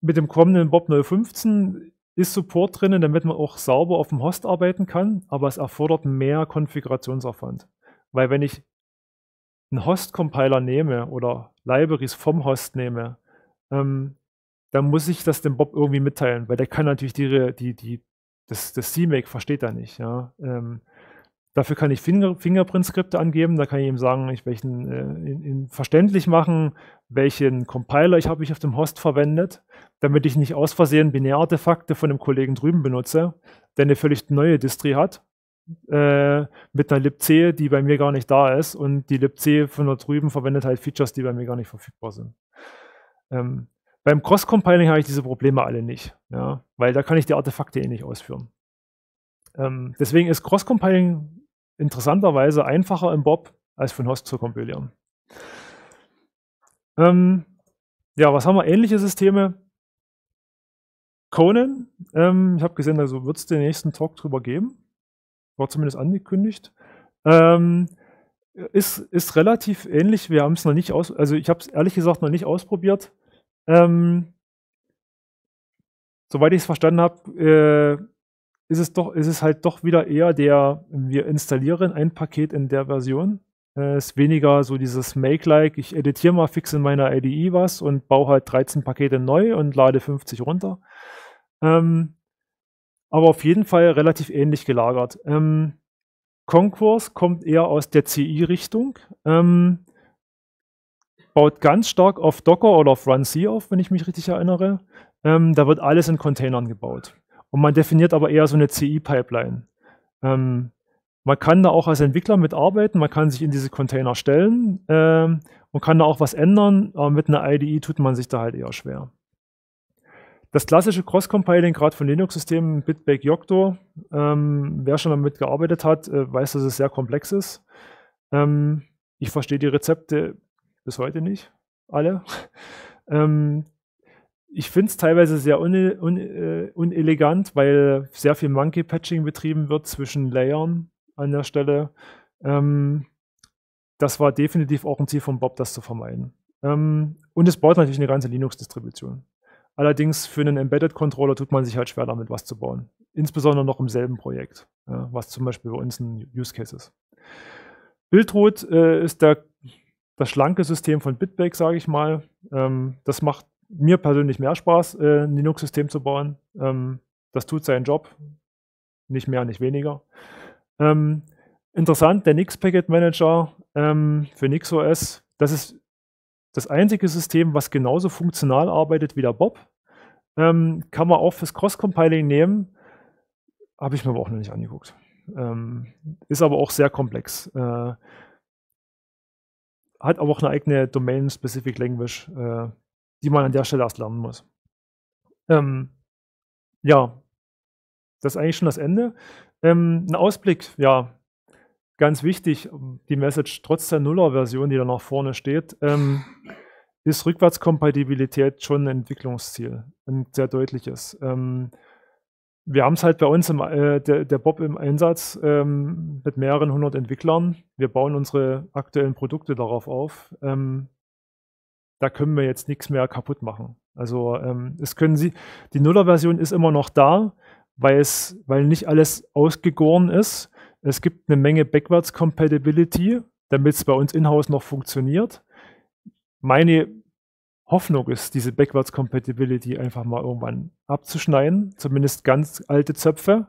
mit dem kommenden Bob 015 ist Support drin, damit man auch sauber auf dem Host arbeiten kann, aber es erfordert mehr Konfigurationsaufwand. Weil wenn ich einen Host-Compiler nehme oder Libraries vom Host nehme, ähm, dann muss ich das dem Bob irgendwie mitteilen, weil der kann natürlich die, die, die, das, das CMake versteht er nicht. Ja. Ähm, dafür kann ich Finger, Fingerprint-Skripte angeben, da kann ich ihm sagen, ich welchen äh, in, in verständlich machen, welchen Compiler ich habe ich auf dem Host verwendet, damit ich nicht aus Versehen Binärartefakte von dem Kollegen drüben benutze, der eine völlig neue Distri hat äh, mit einer libc, die bei mir gar nicht da ist und die libc von da drüben verwendet halt Features, die bei mir gar nicht verfügbar sind. Ähm, beim Cross-Compiling habe ich diese Probleme alle nicht, ja, weil da kann ich die Artefakte eh nicht ausführen. Ähm, deswegen ist Cross-Compiling interessanterweise einfacher im Bob als von Host zu kompilieren. Ähm, ja, was haben wir? Ähnliche Systeme. Conan, ähm, ich habe gesehen, also wird es den nächsten Talk drüber geben war zumindest angekündigt. Ähm, ist, ist relativ ähnlich. Wir haben es noch nicht aus, also ich habe es ehrlich gesagt noch nicht ausprobiert. Ähm, soweit ich es verstanden habe, äh, ist es doch, ist es halt doch wieder eher der, wir installieren ein Paket in der Version. Äh, ist weniger so dieses Make-like, ich editiere mal fix in meiner IDE was und baue halt 13 Pakete neu und lade 50 runter. Ähm, aber auf jeden Fall relativ ähnlich gelagert. Ähm, Concourse kommt eher aus der CI-Richtung, ähm, baut ganz stark auf Docker oder auf Run C auf, wenn ich mich richtig erinnere. Ähm, da wird alles in Containern gebaut. Und man definiert aber eher so eine CI-Pipeline. Ähm, man kann da auch als Entwickler mitarbeiten, man kann sich in diese Container stellen ähm, und kann da auch was ändern, aber mit einer IDE tut man sich da halt eher schwer. Das klassische Cross-Compiling, gerade von Linux-Systemen, Bitbake, Yocto, ähm, wer schon damit gearbeitet hat, äh, weiß, dass es sehr komplex ist. Ähm, ich verstehe die Rezepte bis heute nicht, alle. ähm, ich finde es teilweise sehr une, un, äh, unelegant, weil sehr viel Monkey-Patching betrieben wird zwischen Layern an der Stelle. Ähm, das war definitiv auch ein Ziel von Bob, das zu vermeiden. Ähm, und es baut natürlich eine ganze Linux-Distribution. Allerdings für einen Embedded Controller tut man sich halt schwer damit, was zu bauen. Insbesondere noch im selben Projekt, ja, was zum Beispiel bei uns ein Use Case ist. Bildroot äh, ist der, das schlanke System von Bitbake, sage ich mal. Ähm, das macht mir persönlich mehr Spaß, äh, ein Linux-System zu bauen. Ähm, das tut seinen Job, nicht mehr, nicht weniger. Ähm, interessant, der Nix Packet Manager ähm, für NixOS, das ist das einzige System, was genauso funktional arbeitet wie der Bob, ähm, kann man auch fürs Cross-Compiling nehmen. Habe ich mir aber auch noch nicht angeguckt. Ähm, ist aber auch sehr komplex. Äh, hat aber auch eine eigene Domain-Specific Language, äh, die man an der Stelle erst lernen muss. Ähm, ja, das ist eigentlich schon das Ende. Ähm, ein Ausblick, ja, ganz wichtig, die Message trotz der Nuller-Version, die da nach vorne steht, ähm, ist Rückwärtskompatibilität schon ein Entwicklungsziel, ein sehr deutliches. Ähm, wir haben es halt bei uns, im, äh, der, der, Bob im Einsatz ähm, mit mehreren hundert Entwicklern. Wir bauen unsere aktuellen Produkte darauf auf. Ähm, da können wir jetzt nichts mehr kaputt machen. Also ähm, es können Sie, die Nuller-Version ist immer noch da, weil es, weil nicht alles ausgegoren ist. Es gibt eine Menge Backwards Compatibility, damit es bei uns in-house noch funktioniert. Meine Hoffnung ist, diese Backwards Compatibility einfach mal irgendwann abzuschneiden, zumindest ganz alte Zöpfe.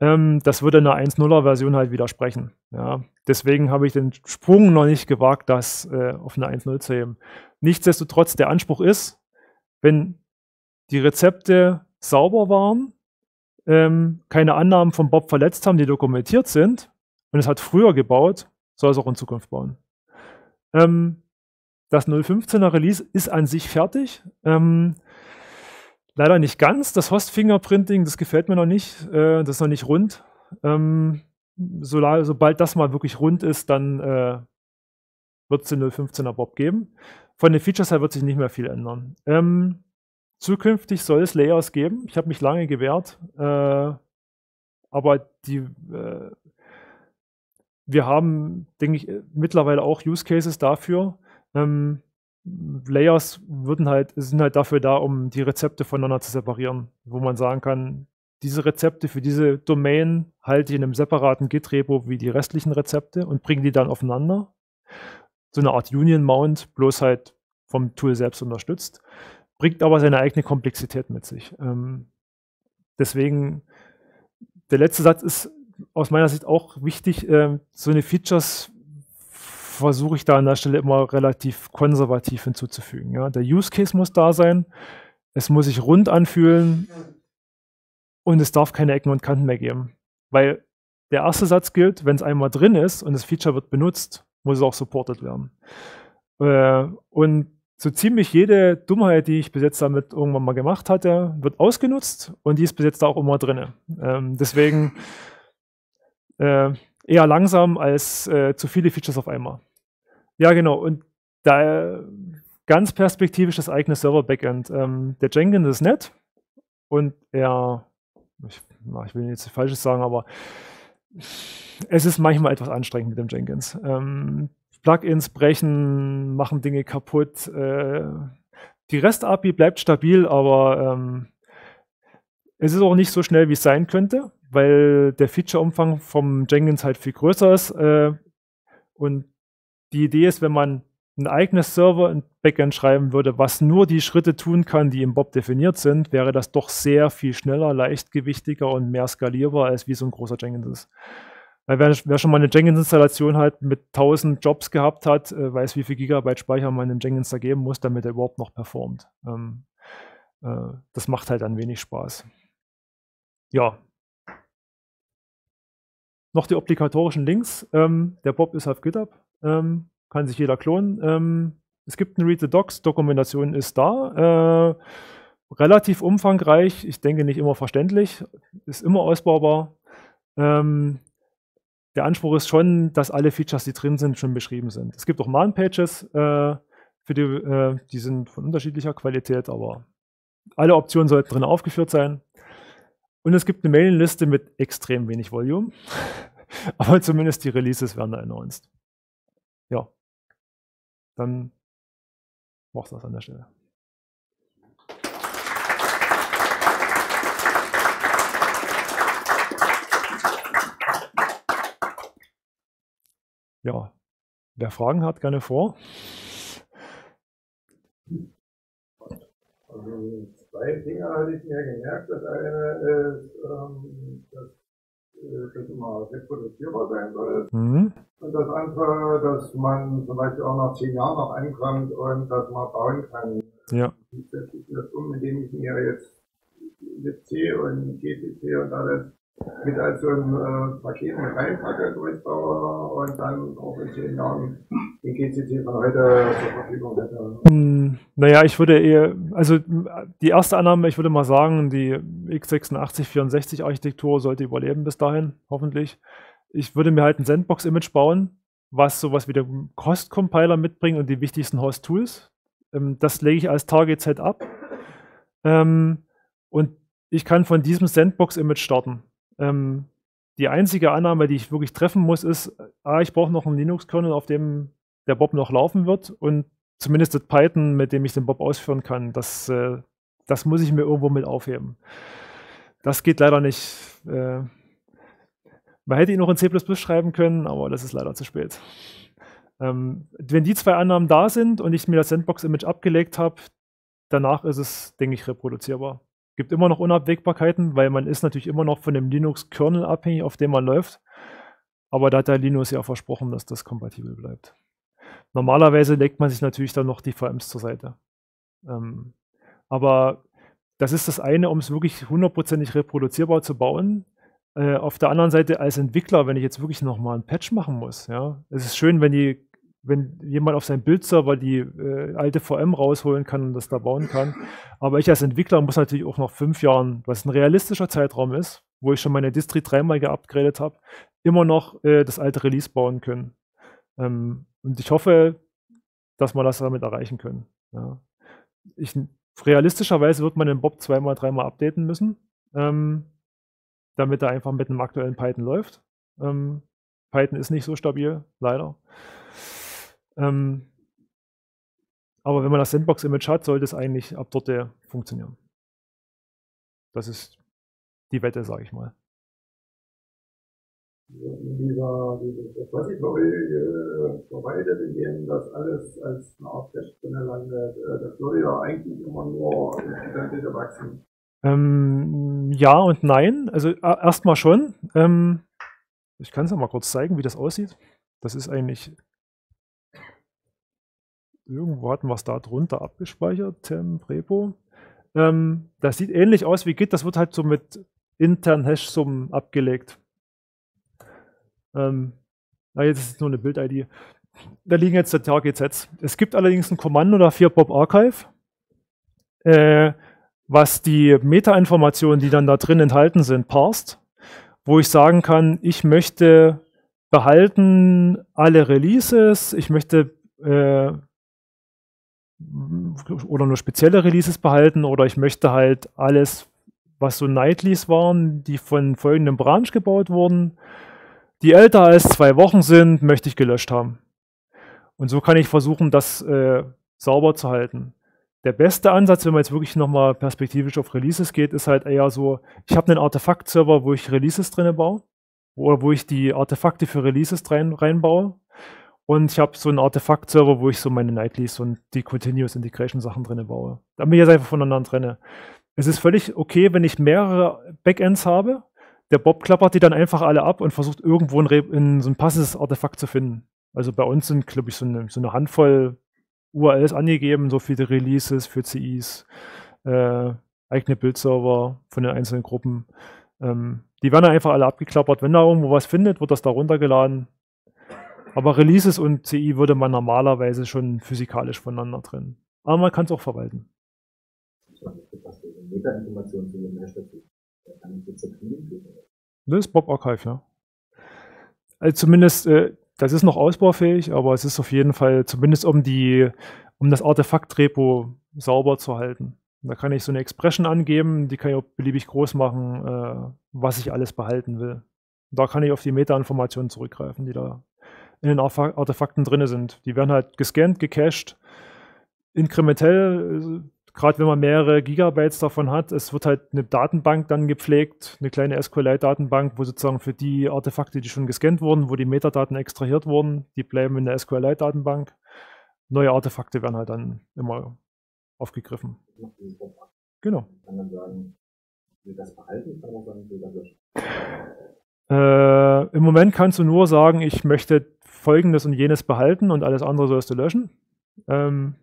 Ähm, das würde einer 1.0er Version halt widersprechen. Ja. Deswegen habe ich den Sprung noch nicht gewagt, das äh, auf eine 1.0 zu heben. nichtsdestotrotz der Anspruch ist, wenn die Rezepte sauber waren, ähm, keine Annahmen vom Bob verletzt haben, die dokumentiert sind und es hat früher gebaut, soll es auch in Zukunft bauen. Ähm, das 015er Release ist an sich fertig. Ähm, leider nicht ganz. Das Host-Fingerprinting, das gefällt mir noch nicht. Äh, das ist noch nicht rund. Ähm, so, sobald das mal wirklich rund ist, dann äh, wird es den 015er Bob geben. Von den Features her wird sich nicht mehr viel ändern. Ähm, zukünftig soll es Layers geben. Ich habe mich lange gewehrt, äh, aber die, äh, wir haben, denke ich, mittlerweile auch Use Cases dafür. Ähm, Layers würden halt, sind halt dafür da, um die Rezepte voneinander zu separieren, wo man sagen kann, diese Rezepte für diese Domain halte ich in einem separaten Git-Repo wie die restlichen Rezepte und bringe die dann aufeinander. So eine Art Union-Mount, bloß halt vom Tool selbst unterstützt, bringt aber seine eigene Komplexität mit sich. Ähm, deswegen, der letzte Satz ist aus meiner Sicht auch wichtig. Ähm, so eine Features versuche ich da an der Stelle immer relativ konservativ hinzuzufügen. Ja. Der Use Case muss da sein, es muss sich rund anfühlen und es darf keine Ecken und Kanten mehr geben. Weil der erste Satz gilt, wenn es einmal drin ist und das Feature wird benutzt, muss es auch supported werden. Äh, und so ziemlich jede Dummheit, die ich bis jetzt damit irgendwann mal gemacht hatte, wird ausgenutzt und die ist bis jetzt auch immer drin. Ähm, deswegen äh, eher langsam als äh, zu viele Features auf einmal. Ja, genau. Und da ganz perspektivisch das eigene Server-Backend. Ähm, der Jenkins ist nett und er, ich, na, ich will jetzt Falsches sagen, aber es ist manchmal etwas anstrengend mit dem Jenkins. Ähm, Plugins brechen, machen Dinge kaputt. Äh, die REST-API bleibt stabil, aber ähm, es ist auch nicht so schnell, wie es sein könnte weil der Feature-Umfang vom Jenkins halt viel größer ist. Äh, und die Idee ist, wenn man ein eigenes Server in Backend schreiben würde, was nur die Schritte tun kann, die im Bob definiert sind, wäre das doch sehr viel schneller, leichtgewichtiger und mehr skalierbar, als wie so ein großer Jenkins ist. Weil wer, wer schon mal eine Jenkins-Installation halt mit 1000 Jobs gehabt hat, äh, weiß, wie viel Gigabyte Speicher man dem Jenkins da geben muss, damit er überhaupt noch performt. Ähm, äh, das macht halt dann wenig Spaß. Ja, noch die obligatorischen Links. Ähm, der Bob ist auf GitHub. Ähm, kann sich jeder klonen. Ähm, es gibt eine Read the Docs. Dokumentation ist da. Äh, relativ umfangreich. Ich denke nicht immer verständlich. Ist immer ausbaubar. Ähm, der Anspruch ist schon, dass alle Features, die drin sind, schon beschrieben sind. Es gibt auch Man-Pages, äh, die, äh, die sind von unterschiedlicher Qualität, aber alle Optionen sollten drin aufgeführt sein. Und es gibt eine Mailingliste mit extrem wenig Volume. Aber zumindest die Releases werden da announced. Ja. Dann war's das an der Stelle. Ja, wer Fragen hat, gerne vor. Also zwei Dinge hatte ich mir gemerkt. Das eine ist, ähm, dass äh, das immer reproduzierbar sein soll. Mhm. Und das andere, dass man zum Beispiel auch nach zehn Jahren noch ankommt und dass man bauen kann. Ja. Wie setze ich das um, indem ich mir jetzt mit C und GTC und alles mit als so ein äh, Paket mit reinpacke, durchbaue und dann auch in zehn Jahren den GCC von heute zur Verfügung hätte. Hm, naja, ich würde eher, also die erste Annahme, ich würde mal sagen, die x86-64 Architektur sollte überleben bis dahin, hoffentlich. Ich würde mir halt ein Sandbox-Image bauen, was sowas wie der Host-Compiler mitbringt und die wichtigsten Host-Tools. Ähm, das lege ich als Target-Set ab. Ähm, und ich kann von diesem Sandbox-Image starten. Ähm, die einzige Annahme, die ich wirklich treffen muss, ist, ah, ich brauche noch einen Linux-Kernel, auf dem der Bob noch laufen wird und zumindest das Python, mit dem ich den Bob ausführen kann, das, äh, das muss ich mir irgendwo mit aufheben. Das geht leider nicht. Äh, man hätte ihn noch in C schreiben können, aber das ist leider zu spät. Ähm, wenn die zwei Annahmen da sind und ich mir das Sandbox-Image abgelegt habe, danach ist es, denke ich, reproduzierbar gibt immer noch Unabwägbarkeiten, weil man ist natürlich immer noch von dem Linux-Kernel abhängig, auf dem man läuft. Aber da hat der Linux ja versprochen, dass das kompatibel bleibt. Normalerweise legt man sich natürlich dann noch die VMs zur Seite. Ähm, aber das ist das eine, um es wirklich hundertprozentig reproduzierbar zu bauen. Äh, auf der anderen Seite als Entwickler, wenn ich jetzt wirklich nochmal einen Patch machen muss, ja, es ist schön, wenn die, wenn jemand auf seinem Bildserver die äh, alte VM rausholen kann und das da bauen kann. Aber ich als Entwickler muss natürlich auch nach fünf Jahren, was ein realistischer Zeitraum ist, wo ich schon meine Distri dreimal geupgradet habe, immer noch äh, das alte Release bauen können. Ähm, und ich hoffe, dass wir das damit erreichen können. Ja. Ich, realistischerweise wird man den Bob zweimal, dreimal updaten müssen. Ähm, damit er einfach mit einem aktuellen Python läuft. Ähm, Python ist nicht so stabil, leider. Ähm, aber wenn man das Sandbox-Image hat, sollte es eigentlich ab dort funktionieren. Das ist die Wette, sage ich mal. Dieser, dieses Repository äh, verwaltet, in dem das alles als eine Art Cache landet, das würde ja eigentlich immer nur gigantisch wachsen. Ähm, ja und nein. Also erstmal schon. Ähm, ich kann es ja mal kurz zeigen, wie das aussieht. Das ist eigentlich. Irgendwo hatten wir es da drunter abgespeichert, Temprepo. Ähm, das sieht ähnlich aus wie Git, das wird halt so mit internen Hash-Summen abgelegt. Ähm, na, jetzt ist es nur eine Bild-ID. Da liegen jetzt die TRGZs. Es gibt allerdings ein Kommando dafür, Bob Archive. Äh, was die Metainformationen, die dann da drin enthalten sind, parst, wo ich sagen kann, ich möchte behalten alle Releases, ich möchte äh, oder nur spezielle Releases behalten oder ich möchte halt alles, was so Nightlies waren, die von folgendem Branch gebaut wurden, die älter als zwei Wochen sind, möchte ich gelöscht haben. Und so kann ich versuchen, das äh, sauber zu halten der beste Ansatz, wenn man jetzt wirklich nochmal perspektivisch auf Releases geht, ist halt eher so, ich habe einen Artefakt-Server, wo ich Releases drin baue, oder wo ich die Artefakte für Releases rein, reinbaue. Und ich habe so einen Artefakt-Server, wo ich so meine Nightlies und die Continuous Integration Sachen drin baue. Damit ich jetzt einfach voneinander trenne. Es ist völlig okay, wenn ich mehrere Backends habe. Der Bob klappert die dann einfach alle ab und versucht irgendwo ein, in so ein passendes Artefakt zu finden. Also bei uns sind, glaube ich, so eine, so eine Handvoll URLs angegeben, so viele Releases für CIs, äh, eigene Bildserver von den einzelnen Gruppen. Ähm, die werden einfach alle abgeklappert. Wenn da irgendwo was findet, wird das da runtergeladen. Aber Releases und CI würde man normalerweise schon physikalisch voneinander trennen. Aber man kann es auch verwalten. Das ist Bob Archive, ja. Also zumindest äh, das ist noch ausbaufähig, aber es ist auf jeden Fall zumindest um die, um das Artefakt-Repo sauber zu halten. Da kann ich so eine Expression angeben, die kann ich auch beliebig groß machen, äh, was ich alles behalten will. Da kann ich auf die Meta-Informationen zurückgreifen, die da in den Artefakten drin sind. Die werden halt gescannt, gecached, inkrementell äh, gerade wenn man mehrere Gigabytes davon hat, es wird halt eine Datenbank dann gepflegt, eine kleine SQLite-Datenbank, wo sozusagen für die Artefakte, die schon gescannt wurden, wo die Metadaten extrahiert wurden, die bleiben in der SQLite-Datenbank. Neue Artefakte werden halt dann immer aufgegriffen. Genau. Kann man sagen, will das behalten, kann man sagen, will das löschen? Äh, Im Moment kannst du nur sagen, ich möchte folgendes und jenes behalten und alles andere sollst du löschen. Ähm,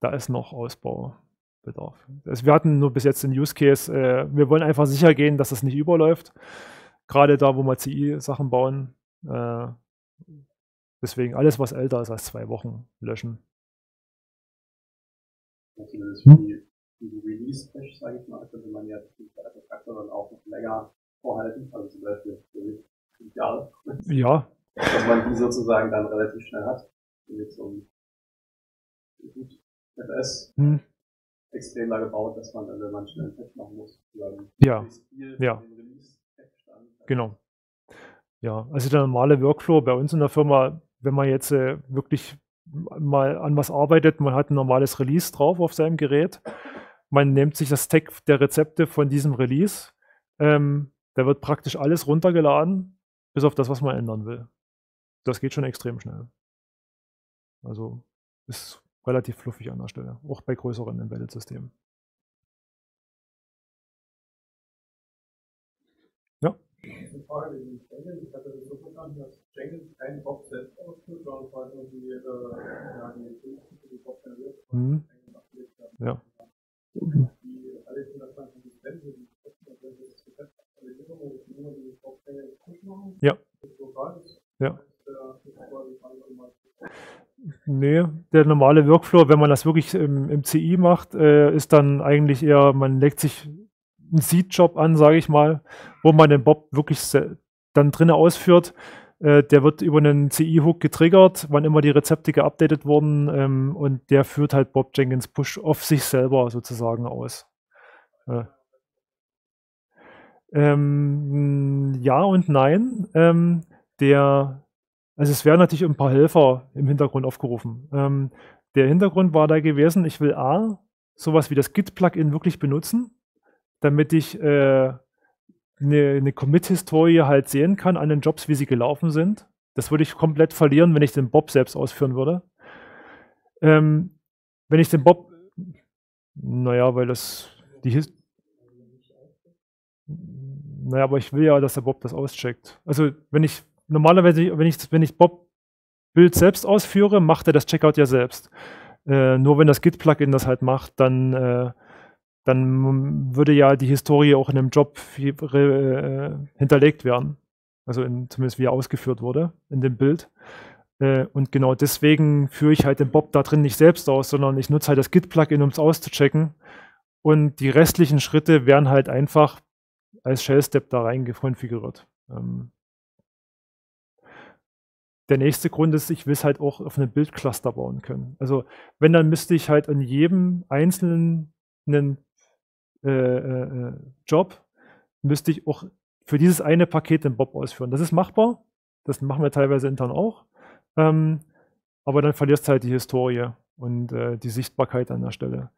da ist noch Ausbau. Bedarf. Also wir hatten nur bis jetzt den Use Case, äh, wir wollen einfach sicher gehen, dass das nicht überläuft. Gerade da, wo wir CI-Sachen bauen. Äh, deswegen alles, was älter ist als zwei Wochen, löschen. Also das hm? die, die Release-Cache, sage ich mal, könnte man ja die Artefakte dann auch noch länger vorhalten, also zum Beispiel fünf Jahre. Ja. Dass man die sozusagen dann relativ schnell hat. Mit so einem FS. Hm extremer gebaut, dass man, wenn man schnell einen Patch machen muss, ja, ja. genau. Ja, also der normale Workflow bei uns in der Firma, wenn man jetzt äh, wirklich mal an was arbeitet, man hat ein normales Release drauf auf seinem Gerät, man nimmt sich das Tag der Rezepte von diesem Release, ähm, da wird praktisch alles runtergeladen, bis auf das, was man ändern will. Das geht schon extrem schnell. Also ist relativ fluffig an der Stelle, auch bei größeren Embedded-Systemen. Ja. Eine Frage, die ich stelle, ich hatte das so verstanden, dass Jenkins kein Bob selbst ausführt, sondern quasi nur die, äh, ja, die Funktion für die Bob generiert. Mhm. Ja. Die alle sind das dann konsistent, die Ja. Ja. Nee, der normale Workflow, wenn man das wirklich im, im CI macht, äh, ist dann eigentlich eher, man legt sich einen Seed-Job an, sage ich mal, wo man den Bob wirklich dann drinnen ausführt. Äh, der wird über einen CI-Hook getriggert, wann immer die Rezepte geupdatet wurden ähm, und der führt halt Bob Jenkins Push auf sich selber sozusagen aus. Äh. Ähm, ja und nein. Ähm, der, also es werden natürlich ein paar Helfer im Hintergrund aufgerufen. Ähm, der Hintergrund war da gewesen, ich will A, sowas wie das Git-Plugin wirklich benutzen, damit ich äh, eine, eine Commit-Historie halt sehen kann an den Jobs, wie sie gelaufen sind. Das würde ich komplett verlieren, wenn ich den Bob selbst ausführen würde. Ähm, wenn ich den Bob, naja, weil das die His naja, aber ich will ja, dass der Bob das auscheckt. Also wenn ich normalerweise, wenn ich, wenn ich Bob Bild selbst ausführe, macht er das Checkout ja selbst. Äh, nur wenn das Git-Plugin das halt macht, dann, äh, dann würde ja die Historie auch in einem Job äh, hinterlegt werden. Also in, zumindest wie er ausgeführt wurde in dem Bild. Äh, und genau deswegen führe ich halt den Bob da drin nicht selbst aus, sondern ich nutze halt das Git-Plugin, um es auszuchecken. Und die restlichen Schritte werden halt einfach als Shell-Step da rein konfiguriert. Ähm, der nächste Grund ist, ich will es halt auch auf einem Bildcluster bauen können. Also wenn, dann müsste ich halt an jedem einzelnen äh, äh, Job, müsste ich auch für dieses eine Paket den Bob ausführen. Das ist machbar, das machen wir teilweise intern auch, ähm, aber dann verlierst du halt die Historie und äh, die Sichtbarkeit an der Stelle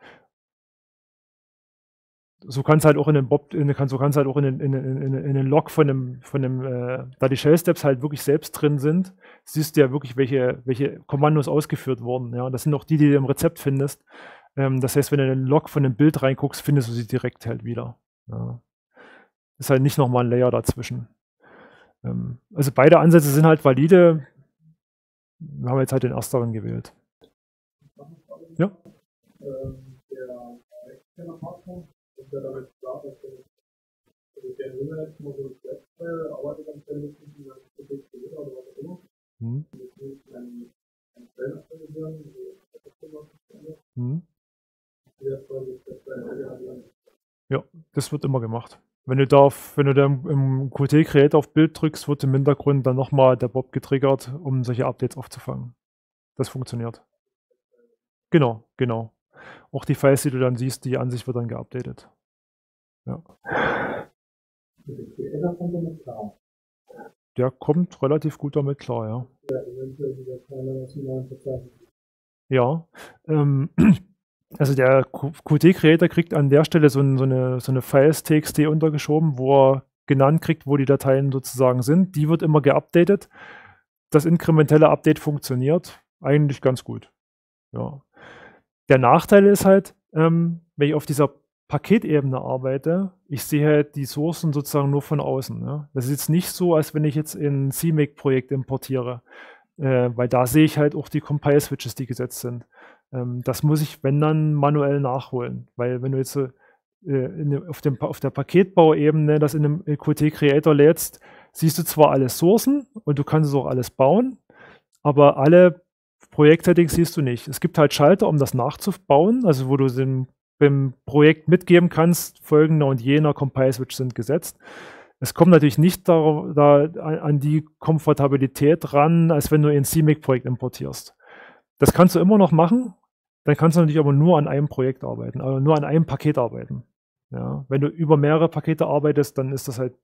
so kann es halt auch in den Bob, in, so kann es halt auch in den, in, in, in den Log von dem, von dem äh, da die Shell-Steps halt wirklich selbst drin sind, siehst du ja wirklich, welche, welche Kommandos ausgeführt wurden. Ja, das sind auch die, die du im Rezept findest. Ähm, das heißt, wenn du in den Log von dem Bild reinguckst, findest du sie direkt halt wieder. Ja. Ist halt nicht nochmal ein Layer dazwischen. Ähm, also beide Ansätze sind halt valide. Wir haben jetzt halt den ersteren gewählt. Ja. Ähm, der ist ja damit klar, dass also der mal so Webfile arbeitet dann ständig mit einem Produkt oder was auch immer. Mhm. Und jetzt muss ich einen, einen Quellen aktualisieren, mhm. Ja, das wird immer gemacht. Wenn du da, auf, wenn du da im Qt Create auf Bild drückst, wird im Hintergrund dann nochmal der Bob getriggert, um solche Updates aufzufangen. Das funktioniert. Genau, genau. Auch die Files, die du dann siehst, die Ansicht wird dann geupdatet. Ja. Der kommt relativ gut damit klar, ja. Ja, ähm, also der Qt-Creator kriegt an der Stelle so, ein, so eine, so eine Files.txt untergeschoben, wo er genannt kriegt, wo die Dateien sozusagen sind. Die wird immer geupdatet. Das inkrementelle Update funktioniert eigentlich ganz gut. Ja. Der Nachteil ist halt, ähm, wenn ich auf dieser Paketebene arbeite, ich sehe halt die Sourcen sozusagen nur von außen. Ne? Das ist jetzt nicht so, als wenn ich jetzt in ein CMake-Projekt importiere, äh, weil da sehe ich halt auch die Compile-Switches, die gesetzt sind. Ähm, das muss ich, wenn dann, manuell nachholen, weil wenn du jetzt äh, in, auf, dem, auf der Paketbauebene das in einem Qt-Creator lädst, siehst du zwar alle Sourcen und du kannst es auch alles bauen, aber alle Projektsettings siehst du nicht. Es gibt halt Schalter, um das nachzubauen, also wo du dem, dem Projekt mitgeben kannst, folgender und jener Compile-Switch sind gesetzt. Es kommt natürlich nicht da, da, an die Komfortabilität ran, als wenn du ein CMake-Projekt importierst. Das kannst du immer noch machen, dann kannst du natürlich aber nur an einem Projekt arbeiten, also nur an einem Paket arbeiten. Ja, wenn du über mehrere Pakete arbeitest, dann ist das halt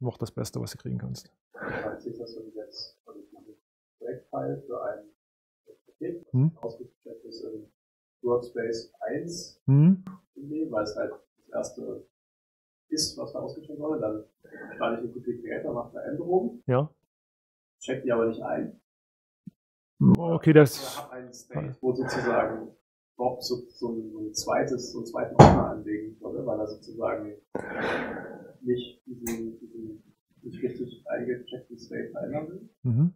noch das Beste, was du kriegen kannst. Heißt das, dass du jetzt Projektfile für ein Paket, hm? ausgestattet ist in Workspace 1 hm? weil es halt das erste ist, was da ausgestattet wurde. Dann starte ich den Qt Creator, mache eine Änderung. Ja. Checkt die aber nicht ein. Okay, das. Ich habe einen State, wo sozusagen Bob so, so, ein, zweites, so einen zweiten Ordner anlegen würde, weil er sozusagen nicht diesen, diesen nicht richtig eingecheckten State verändern will, mhm.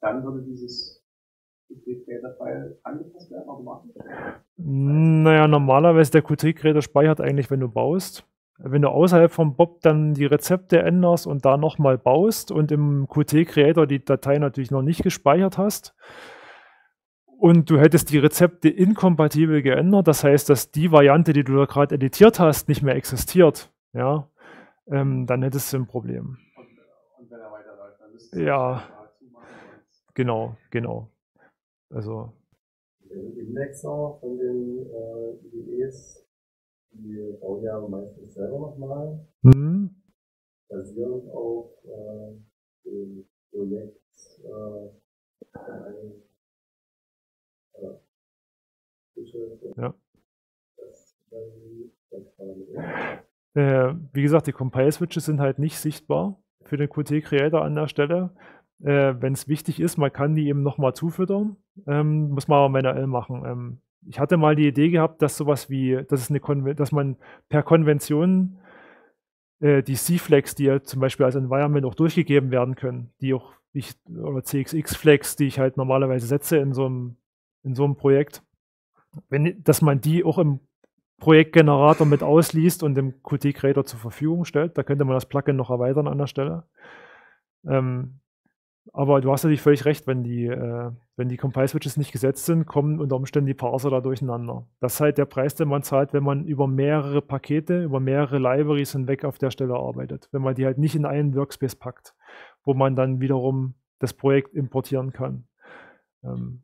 Dann würde dieses Qt-Creator-File angepasst werden automatisch? Naja, normalerweise der Qt-Creator speichert eigentlich, wenn du baust. Wenn du außerhalb vom Bob dann die Rezepte änderst und da nochmal baust und im Qt-Creator die Datei natürlich noch nicht gespeichert hast, und du hättest die Rezepte inkompatibel geändert, das heißt, dass die Variante, die du da gerade editiert hast, nicht mehr existiert, ja, ähm, dann hättest du ein Problem. Und, und wenn er weiterläuft, dann müsstest du Ja, genau, genau. Also. Die Indexer von den äh, IDEs, die bauen ja meistens selber nochmal, mhm. basierend auf äh, dem Projekt äh, einem ja. Äh, wie gesagt, die Compile-Switches sind halt nicht sichtbar für den Qt-Creator an der Stelle. Äh, Wenn es wichtig ist, man kann die eben nochmal zufüttern, ähm, muss man aber manuell machen. Ähm, ich hatte mal die Idee gehabt, dass sowas wie, dass, es eine dass man per Konvention äh, die C-Flags, die ja zum Beispiel als Environment auch durchgegeben werden können, die auch ich, oder CXX-Flags, die ich halt normalerweise setze in so einem in so einem Projekt, wenn, dass man die auch im Projektgenerator mit ausliest und dem Qt-Creator zur Verfügung stellt. Da könnte man das Plugin noch erweitern an der Stelle. Ähm, aber du hast natürlich völlig recht, wenn die, äh, die Compile-Switches nicht gesetzt sind, kommen unter Umständen die Parser da durcheinander. Das ist halt der Preis, den man zahlt, wenn man über mehrere Pakete, über mehrere Libraries hinweg auf der Stelle arbeitet. Wenn man die halt nicht in einen Workspace packt, wo man dann wiederum das Projekt importieren kann. Ähm,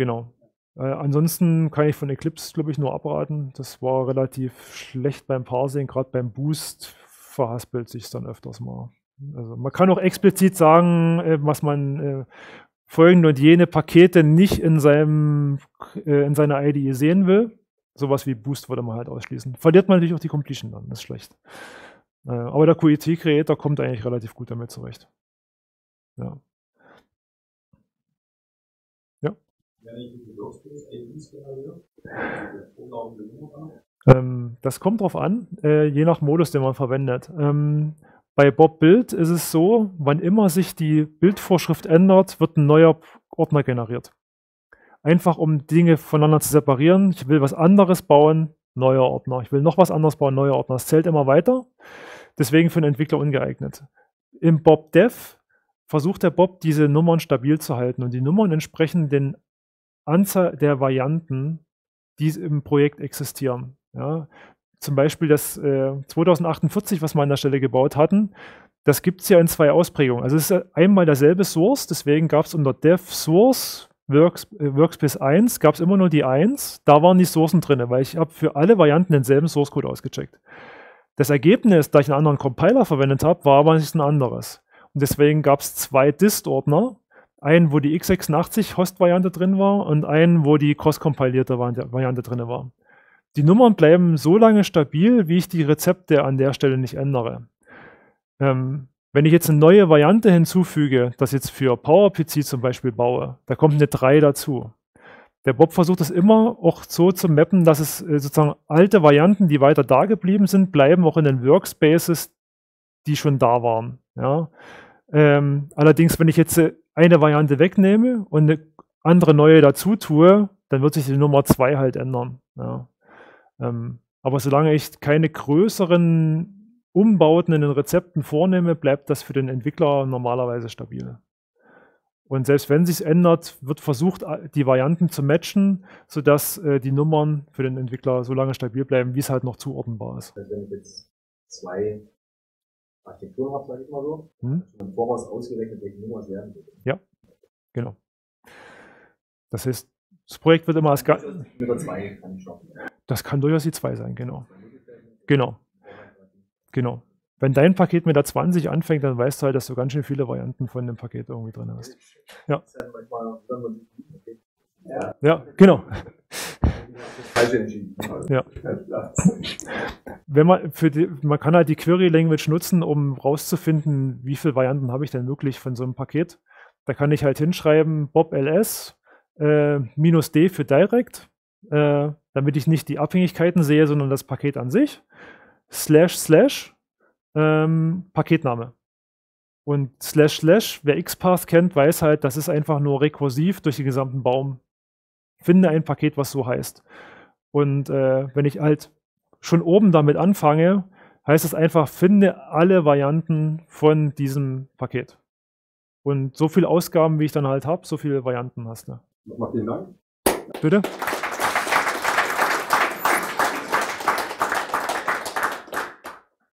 Genau. Äh, ansonsten kann ich von Eclipse, glaube ich, nur abraten. Das war relativ schlecht beim Parsing, gerade beim Boost verhaspelt sich dann öfters mal. Also man kann auch explizit sagen, äh, was man äh, folgende und jene Pakete nicht in, seinem, äh, in seiner IDE sehen will. Sowas wie Boost würde man halt ausschließen. Verliert man natürlich auch die Completion dann, das ist schlecht. Aber der QET-Creator kommt eigentlich relativ gut damit zurecht. Ja. Ähm, das kommt drauf an, je nach Modus, den man verwendet. Bei Bob Build ist es so, wann immer sich die Bildvorschrift ändert, wird ein neuer Ordner generiert. Einfach um Dinge voneinander zu separieren. Ich will was anderes bauen, neuer Ordner. Ich will noch was anderes bauen, neuer Ordner. Es zählt immer weiter. Deswegen für einen Entwickler ungeeignet. Im Bob Dev versucht der Bob, diese Nummern stabil zu halten und die Nummern entsprechen den Anzahl der Varianten, die im Projekt existieren. Ja, zum Beispiel das äh, 2048, was wir an der Stelle gebaut hatten, das gibt es ja in zwei Ausprägungen. Also es ist einmal derselbe Source, deswegen gab es unter dev source Works, äh, Workspace 1 gab es immer nur die 1, da waren die Sourcen drin, weil ich habe für alle Varianten denselben Source Code ausgecheckt. Das Ergebnis, da ich einen anderen Compiler verwendet habe, war aber nicht ein anderes. Und deswegen gab es zwei Dist-Ordner, einen, wo die x86-Host-Variante drin war und einen, wo die cross-kompilierte Variante drin war. Die Nummern bleiben so lange stabil, wie ich die Rezepte an der Stelle nicht ändere. Ähm, wenn ich jetzt eine neue Variante hinzufüge, das jetzt für PowerPC zum Beispiel baue, da kommt eine 3 dazu. Der Bob versucht es immer auch so zu mappen, dass es äh, sozusagen alte Varianten, die weiter da geblieben sind, bleiben auch in den Workspaces, die schon da waren. Ja. Ähm, allerdings, wenn ich jetzt äh, eine Variante wegnehme und eine andere neue dazu tue, dann wird sich die Nummer 2 halt ändern. Ja. Ähm, aber solange ich keine größeren Umbauten in den Rezepten vornehme, bleibt das für den Entwickler normalerweise stabil. Und selbst wenn sich ändert, wird versucht, die Varianten zu matchen, sodass äh, die Nummern für den Entwickler so lange stabil bleiben, wie es halt noch zuordnenbar ist. Also wenn ich jetzt zwei Architektur habe, sage ich mal so, hm? im Voraus ausgerechnet, welche Nummer es werden. Ja, genau. Das heißt, das Projekt wird immer als Ga Das kann durchaus die 2 sein, genau. Genau. Genau. Wenn dein Paket mit der 20 anfängt, dann weißt du halt, dass du ganz schön viele Varianten von dem Paket irgendwie drin hast. Ja. Ja, genau. Ja. Wenn man, für die, man kann halt die Query Language nutzen, um rauszufinden, wie viele Varianten habe ich denn wirklich von so einem Paket. Da kann ich halt hinschreiben, Bob ls minus d für Direct, äh, damit ich nicht die Abhängigkeiten sehe, sondern das Paket an sich. Slash slash ähm, Paketname. Und slash slash, wer XPath kennt, weiß halt, das ist einfach nur rekursiv durch den gesamten Baum. Finde ein Paket, was so heißt. Und äh, wenn ich halt schon oben damit anfange, heißt es einfach, finde alle Varianten von diesem Paket. Und so viele Ausgaben, wie ich dann halt habe, so viele Varianten hast du. Nochmal vielen Dank. Bitte?